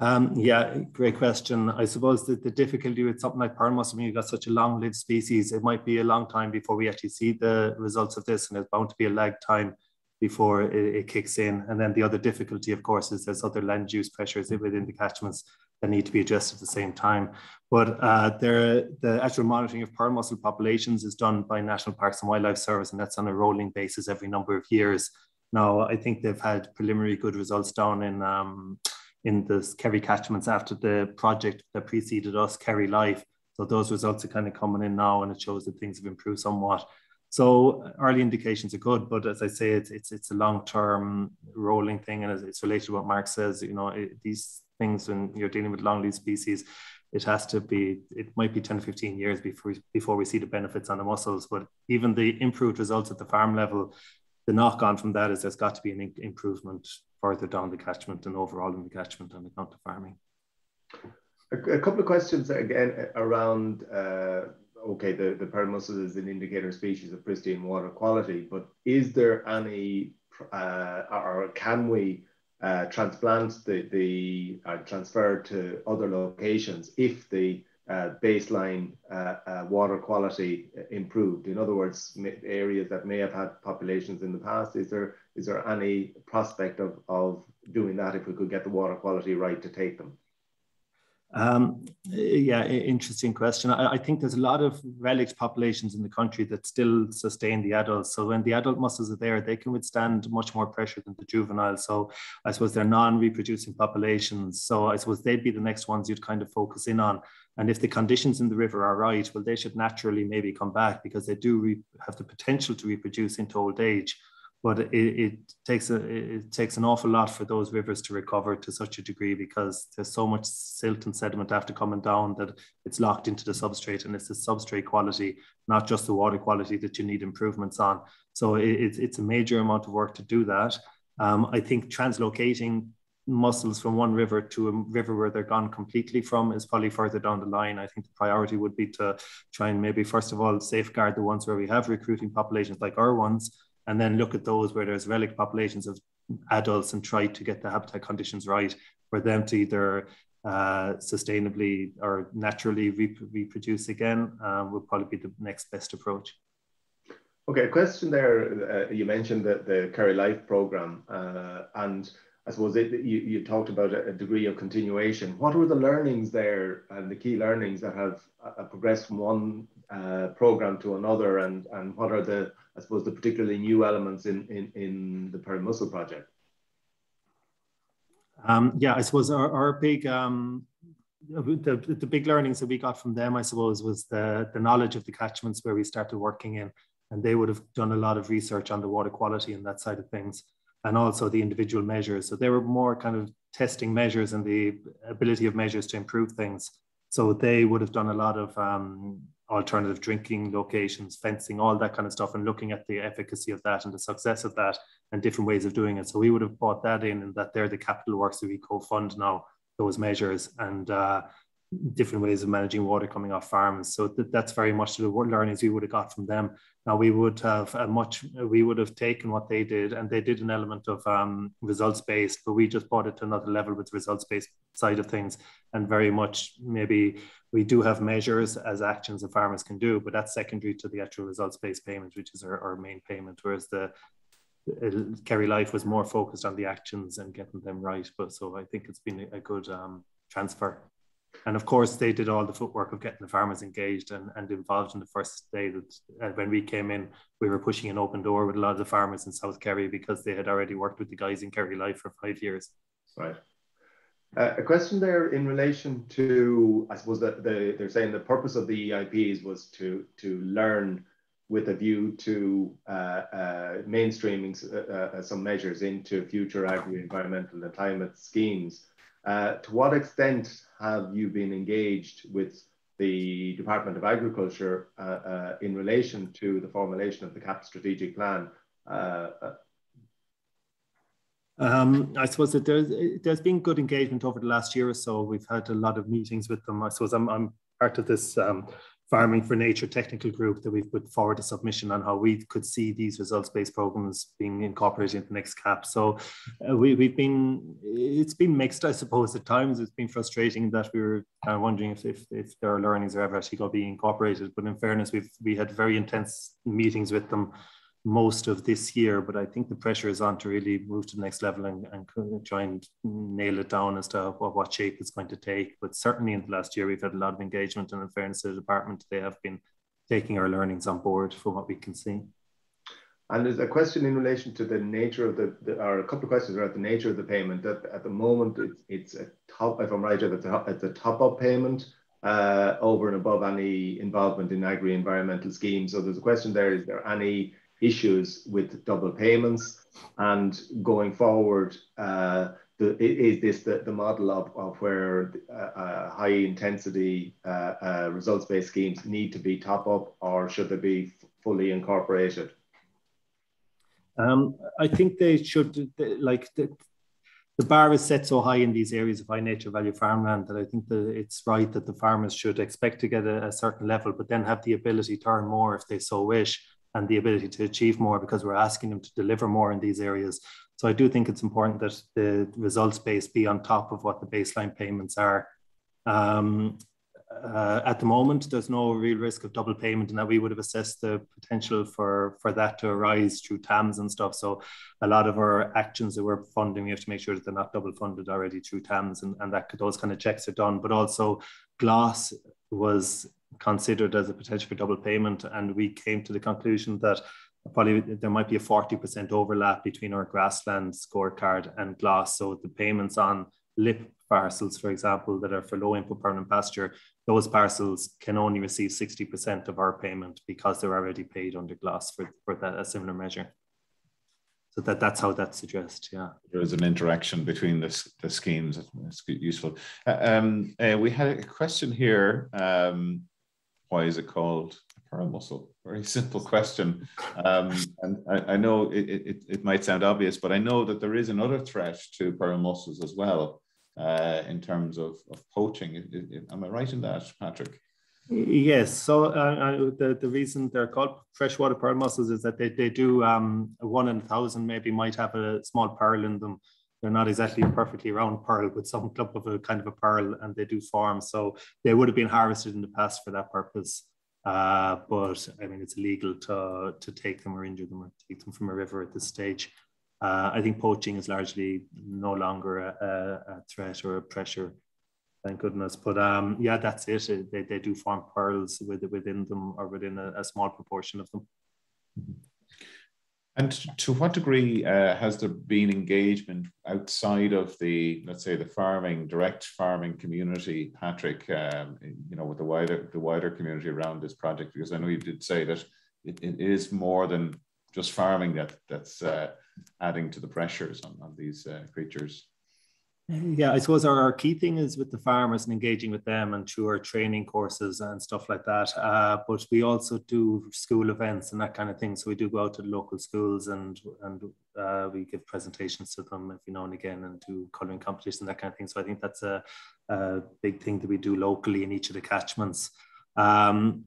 Um, yeah, great question. I suppose that the difficulty with something like pearl mussel, when you've got such a long-lived species, it might be a long time before we actually see the results of this, and it's bound to be a lag time before it, it, kicks in. And then the other difficulty, of course, is there's other land use pressures within the catchments that need to be addressed at the same time. But uh, there, the actual monitoring of pearl mussel populations is done by National Parks and Wildlife Service, and that's on a rolling basis every number of years. Now, I think they've had preliminary good results down in um, in the Kerry catchments after the project that preceded us, Kerry Life. So those results are kind of coming in now, and it shows that things have improved somewhat. So early indications are good, but as I say, it's it's it's a long term rolling thing, and it's related to what Mark says. You know, it, these things when you're dealing with long lived species, it has to be. It might be 10 to 15 years before before we see the benefits on the mussels. But even the improved results at the farm level, the knock on from that is there's got to be an improvement further down the catchment and overall in the catchment on account of farming. A, a couple of questions again around. Uh, okay, the, the pearl mussel is an indicator species of pristine water quality, but is there any, uh, or can we uh, transplant the, the uh, transfer to other locations if the uh, baseline uh, uh, water quality improved? In other words, areas that may have had populations in the past, is there is there any prospect of, of doing that if we could get the water quality right to take them? Um, yeah, interesting question. I, I, think there's a lot of relict populations in the country that still sustain the adults. So when the adult mussels are there, they can withstand much more pressure than the juvenile. So I suppose they're non-reproducing populations. So I suppose they'd be the next ones you'd kind of focus in on. And if the conditions in the river are right, well, they should naturally maybe come back because they do have the potential to reproduce into old age but it, it takes a it takes an awful lot for those rivers to recover to such a degree because there's so much silt and sediment after coming down that it's locked into the substrate and it's the substrate quality not just the water quality that you need improvements on so it, it's a major amount of work to do that um, i think translocating mussels from one river to a river where they're gone completely from is probably further down the line. I think the priority would be to try and maybe first of all safeguard the ones where we have recruiting populations like our ones, and then look at those where there's relic populations of adults and try to get the habitat conditions right for them to either uh, sustainably or naturally rep reproduce again um, would probably be the next best approach. Okay, question there. Uh, you mentioned the, the Life program, uh, and I suppose it, you, you talked about a, degree of continuation. What were the learnings there and the key learnings that have uh, progressed from one uh, program to another, and, and what are the I suppose, the particularly new elements in, in, in the Pearl Mussel project? Um, yeah, I suppose our, our big, um, the, the big learnings that we got from them, I suppose, was the, the knowledge of the catchments where we started working in. And they would have done a lot of research on the water quality and that side of things, and also the individual measures. So they were more kind of testing measures and the ability of measures to improve things. So they would have done a lot of um, alternative drinking locations, fencing, all that kind of stuff, and looking at the efficacy of that and the success of that and different ways of doing it. So we would have bought that in, and that they're the capital works that we co-fund now those measures and uh, different ways of managing water coming off farms. So th- that's very much the learnings we would have got from them. Now we would have a much, we would have taken what they did, and they did an element of um, results based, but we just brought it to another level with results based side of things, and very much maybe we do have measures as actions that farmers can do, but that's secondary to the actual results based payment, which is our, our main payment. Whereas the Kerry Life was more focused on the actions and getting them right. But so I think it's been a good um, transfer. And of course, they did all the footwork of getting the farmers engaged and, and involved in the first day that uh, when we came in, we were pushing an open door with a lot of the farmers in South Kerry because they had already worked with the guys in Kerry Life for five years. Right. Uh, a question there in relation to, I suppose that the, they're saying the purpose of the EIPs was to to learn with a view to uh, uh, mainstreaming uh, uh, some measures into future agri-environmental and climate schemes. Uh, to what extent have you been engaged with the Department of Agriculture in relation to the formulation of the CAP strategic plan? Uh, uh, um, I suppose that there's, there's been good engagement over the last year or so. We've had a lot of meetings with them. I suppose I'm, I'm part of this um, Farming for Nature technical group that we've put forward a submission on how we could see these results-based programs being incorporated into the next CAP. So uh, we, we've been, it's been mixed, I suppose, at times. It's been frustrating that we were kind of wondering if, if, if their learnings are ever actually going to be incorporated. But in fairness, we've we had very intense meetings with them most of this year, but I think the pressure is on to really move to the next level and, and try and nail it down as to what, shape it's going to take. But certainly in the last year, we've had a lot of engagement, and in fairness to the department, they have been taking our learnings on board from what we can see. And there's a question in relation to the nature of the, the or a couple of questions about the nature of the payment. That at the moment it's, it's a top, if I'm right, it's a, it's a top up payment uh, over and above any involvement in agri environmental schemes. So there's a question there: is there any issues with double payments and going forward uh, the, is this the, the model of, of where uh, uh, high intensity uh, uh, results based schemes need to be top up or should they be fully incorporated? Um, I think they should like the, the bar is set so high in these areas of high nature value farmland that I think that it's right that the farmers should expect to get a, a certain level, but then have the ability to earn more if they so wish and the ability to achieve more because we're asking them to deliver more in these areas. So I do think it's important that the results base be on top of what the baseline payments are. Um, uh, at the moment, there's no real risk of double payment, and that we would have assessed the potential for for that to arise through TAMS and stuff. So, a lot of our actions that we're funding, we have to make sure that they're not double funded already through TAMS, and, and that those kind of checks are done. But also, GLAS was considered as a potential for double payment, and we came to the conclusion that probably there might be a 40% overlap between our grassland scorecard and GLAS. So the payments on LIPP parcels, for example, that are for low input permanent pasture, those parcels can only receive 60% of our payment because they're already paid under GLAS for, for that a similar measure. So that, that's how that's addressed, yeah. There is an interaction between the, the schemes. It's useful. Uh, um, uh, we had a question here. Um, why is it called pearl mussel? Very simple question. Um, and I, I know it, it, it, might sound obvious, but I know that there is another threat to pearl mussels as well uh, in terms of, of poaching. Am I right in that, Patrick? Yes. So uh, the, the reason they're called freshwater pearl mussels is that they, they do um, one in a thousand maybe might have a small pearl in them. They're not exactly a perfectly round pearl, but some clump of a kind of a pearl, and they do form. So they would have been harvested in the past for that purpose. Uh, but I mean, it's illegal to to take them or injure them or take them from a river at this stage. Uh, I think poaching is largely no longer a, a, threat or a pressure, thank goodness. But um, yeah, that's it. They, they do form pearls with, within them or within a, a small proportion of them. And to what degree uh, has there been engagement outside of the, let's say, the farming, direct farming community, Patrick? Um, you know, with the wider the wider community around this project, because I know you did say that it, it is more than just farming that that's uh, adding to the pressures on, on these uh, creatures. Yeah, I suppose our, our, key thing is with the farmers and engaging with them and through our training courses and stuff like that. Uh, but we also do school events and that kind of thing. So we do go out to local schools and and uh, we give presentations to them every now and again and do colouring competitions and that kind of thing. So I think that's a, a big thing that we do locally in each of the catchments. Um,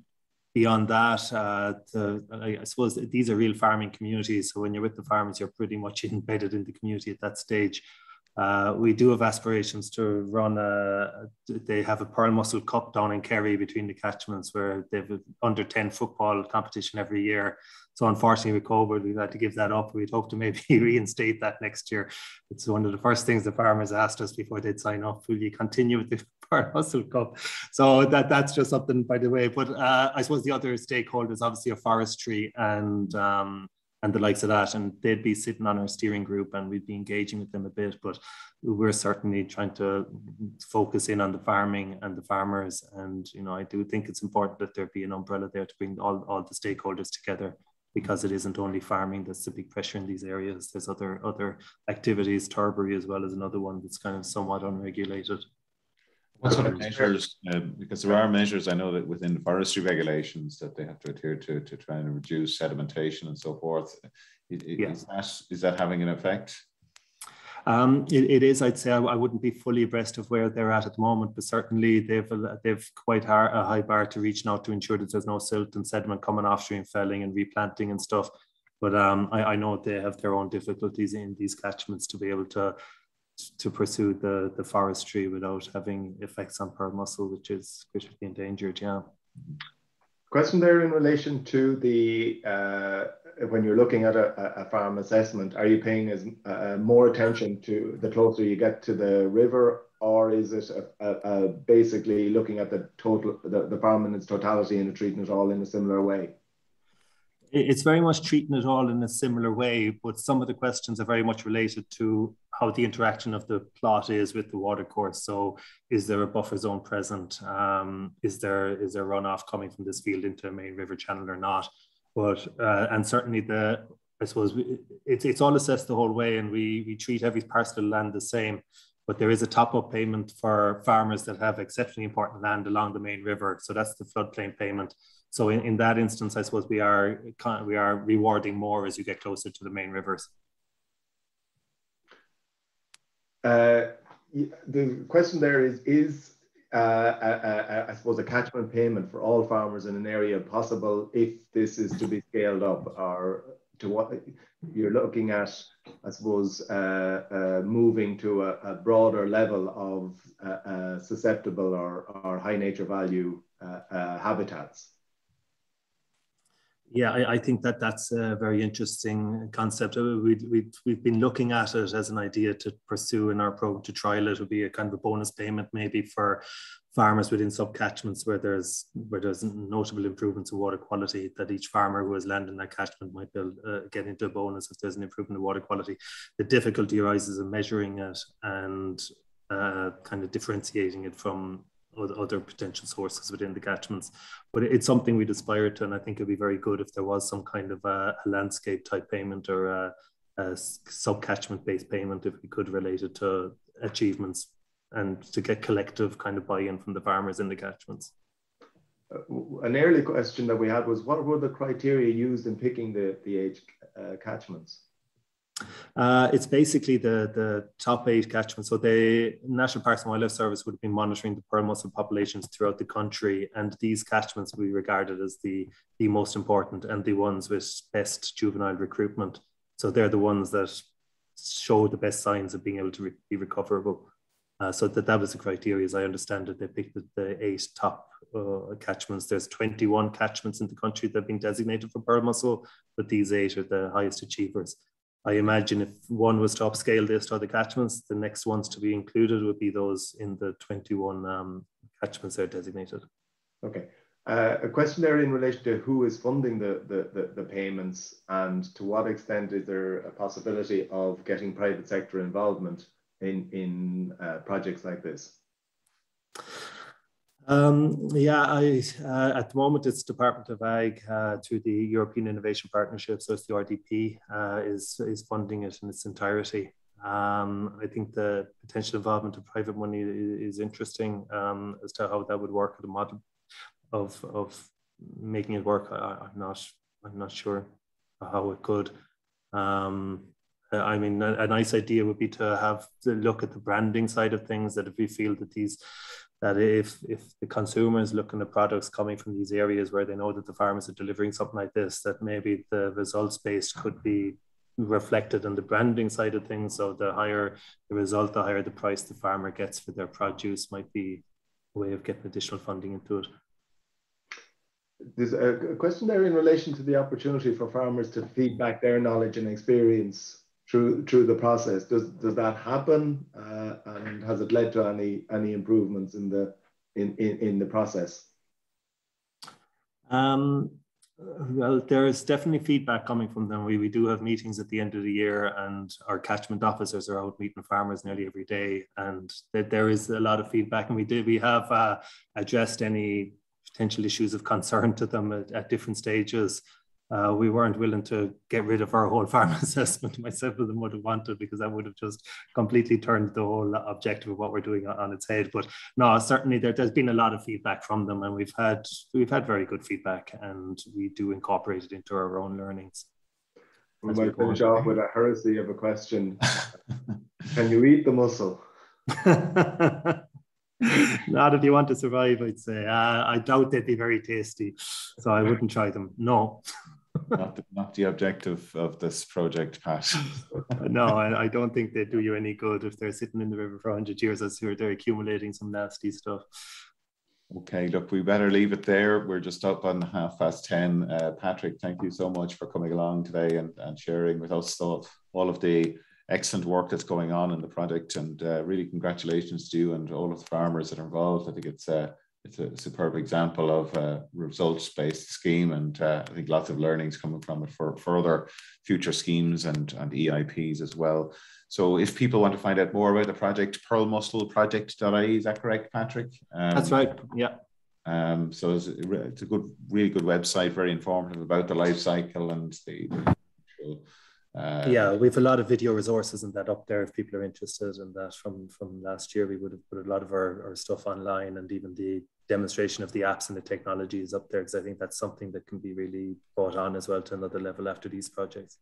beyond that, uh, the, I, I, suppose these are real farming communities. So when you're with the farmers, you're pretty much embedded in the community at that stage. Uh, we do have aspirations to run a, they have a Pearl Mussel Cup down in Kerry between the catchments where they've under 10 football competition every year. So unfortunately with COVID, we've had to give that up. We'd hope to maybe reinstate that next year. It's one of the first things the farmers asked us before they'd sign off, Will you continue with the Pearl Mussel Cup? So that, that's just something by the way. But uh, I suppose the other stakeholders obviously are forestry and um, and the likes of that. And they'd be sitting on our steering group and we'd be engaging with them a bit. But we're certainly trying to focus in on the farming and the farmers. And, you know, I do think it's important that there be an umbrella there to bring all, all the stakeholders together because it isn't only farming that's the big pressure in these areas. There's other other activities, turbary as well as another one that's kind of somewhat unregulated. What sort of measures? Uh, because there are measures I know that within forestry regulations that they have to adhere to to try and reduce sedimentation and so forth. Is, yeah. is that is that having an effect? Um, it, it is. I'd say I, I, wouldn't be fully abreast of where they're at at the moment, but certainly they've they've quite hard, a high bar to reach now to ensure that there's no silt and sediment coming off during felling and replanting and stuff. But um, I, I know they have their own difficulties in these catchments to be able to to pursue the, the forestry without having effects on pearl mussel, which is critically endangered. Yeah. Question there in relation to the uh, when you're looking at a, a, farm assessment, are you paying as uh, more attention to the closer you get to the river, or is it a, basically looking at the total the, the farm in its totality and treating it all in a similar way? It's very much treating it all in a similar way, but some of the questions are very much related to how the interaction of the plot is with the watercourse. So, is there a buffer zone present? Um, is there is there runoff coming from this field into a main river channel or not? But uh, and certainly the I suppose we, it's it's all assessed the whole way, and we we treat every parcel of land the same. But there is a top up payment for farmers that have exceptionally important land along the main river. So that's the floodplain payment. So in, in that instance, I suppose we are we are rewarding more as you get closer to the main rivers. Uh, the question there is, is uh, I suppose a catchment payment for all farmers in an area possible if this is to be scaled up or to what you're looking at, I suppose, uh, uh, moving to a, a, broader level of uh, uh susceptible or, or high nature value habitats. Yeah, I, I, think that that's a very interesting concept. We, we, we've been looking at it as an idea to pursue in our program to trial it would be a kind of a bonus payment maybe for farmers within subcatchments where there's where there's notable improvements in water quality that each farmer who has land in that catchment might build, uh, get into a bonus if there's an improvement in water quality. The difficulty arises in measuring it and uh, kind of differentiating it from other potential sources within the catchments. But it's something we'd aspire to, and I think it'd be very good if there was some kind of a, a landscape type payment or a, a sub-catchment based payment if we could relate it to achievements and to get collective kind of buy-in from the farmers in the catchments. Uh, an early question that we had was what were the criteria used in picking the, the age uh, catchments? Uh, it's basically the, the top eight catchments. So the National Parks and Wildlife Service would have been monitoring the pearl mussel populations throughout the country, and these catchments we regarded as the, the most important and the ones with best juvenile recruitment. So they're the ones that show the best signs of being able to re be recoverable. Uh, so that, that was the criteria, as I understand it. They picked the, the eight top uh, catchments. There's 21 catchments in the country that have been designated for pearl mussel, but these eight are the highest achievers. I imagine if one was to upscale this to other catchments, the next ones to be included would be those in the 21 um, catchments that are designated. Okay. Uh, a question there in relation to who is funding the, the, the, the, payments and to what extent is there a possibility of getting private sector involvement in, in uh, projects like this? Um, yeah, I, uh, at the moment it's Department of Ag uh, through the European Innovation Partnership, so it's the RDP uh, is is funding it in its entirety. Um, I think the potential involvement of private money is, interesting um, as to how that would work. At the model of of making it work, I, am not I'm not sure how it could. Um, I mean, a, a nice idea would be to have to look at the branding side of things. That if we feel that these that if if the consumer is looking at products coming from these areas where they know that the farmers are delivering something like this, that maybe the results based could be reflected on the branding side of things. So the higher the result, the higher the price the farmer gets for their produce might be a way of getting additional funding into it. There's a question there in relation to the opportunity for farmers to feed back their knowledge and experience through through the process. Does does that happen, uh, and has it led to any any improvements in the in in, in the process? Um, well, there is definitely feedback coming from them. We, we do have meetings at the end of the year, and our catchment officers are out meeting farmers nearly every day, and that there is a lot of feedback. And we did we have uh, addressed any potential issues of concern to them at, at different stages uh, we weren't willing to get rid of our whole farm assessment. Myself and them would have wanted because that would have just completely turned the whole objective of what we're doing on its head. But no, certainly there, has been a lot of feedback from them, and we've had we've had very good feedback, and we do incorporate it into our own learnings. We might finish off with a heresy of a question. Can you eat the mussel? Not if you want to survive, I'd say. Uh, I doubt they'd be very tasty, so I wouldn't try them. No not, the, not the objective of this project, Pat. no, I, I, don't think they do you any good if they're sitting in the river for 100 years. As here, they're accumulating some nasty stuff. Okay, look, we better leave it there. We're just up on half past 10. Uh, Patrick, thank you so much for coming along today and, and sharing with us all, all of the excellent work that's going on in the project. And uh, really, congratulations to you and all of the farmers that are involved. I think it's uh, it's a superb example of a results-based scheme, and uh, I think lots of learnings coming from it for further future schemes and, and EIPs as well. So if people want to find out more about the project, pearlmusselproject.ie, is that correct, Patrick? Um, That's right, yeah. Um, so it's, it's, a good, really good website, very informative about the life cycle and the, the uh, yeah, we have a lot of video resources and that up there if people are interested in that. From from last year, we would have put a lot of our, our stuff online and even the demonstration of the apps and the technology is up there because I think that's something that can be really brought on as well to another level after these projects.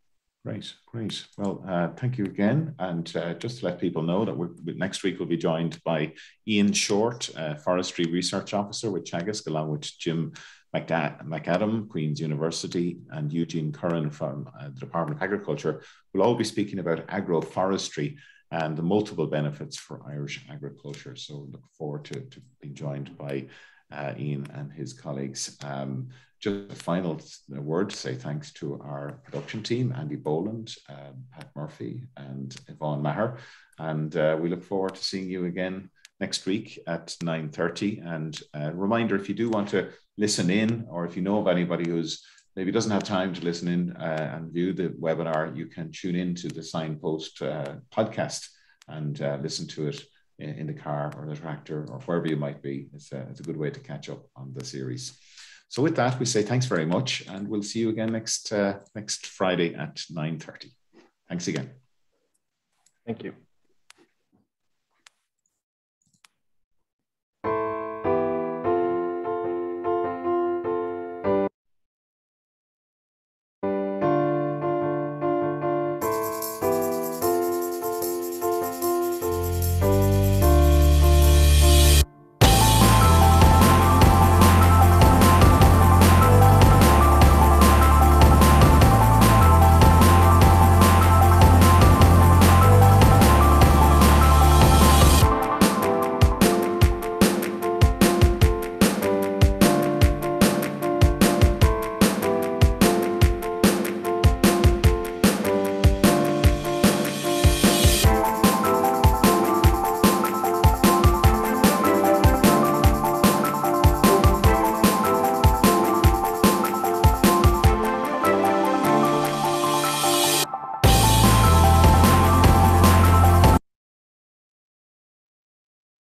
Great, great. Well, uh, thank you again. And uh, just to let people know that we're, next week we'll be joined by Ian Short, uh, Forestry Research Officer with Teagasc, along with Jim McAdam, Queen's University, and Eugene Curran from uh, the Department of Agriculture We'll all be speaking about agroforestry and the multiple benefits for Irish agriculture. So look forward to, to being joined by uh, Ian and his colleagues. Um, just a final word to say thanks to our production team, Andy Boland, um, Pat Murphy, and Yvonne Maher. And uh, we look forward to seeing you again next week at 9.30. And a reminder, if you do want to listen in, or if you know of anybody who's maybe doesn't have time to listen in uh, and view the webinar, you can tune in to the Signpost uh, podcast and uh, listen to it in, in, the car or the tractor or wherever you might be. It's a, it's a good way to catch up on the series. So with that, we say thanks very much, and we'll see you again next uh, next Friday at 9.30. Thanks again. Thank you.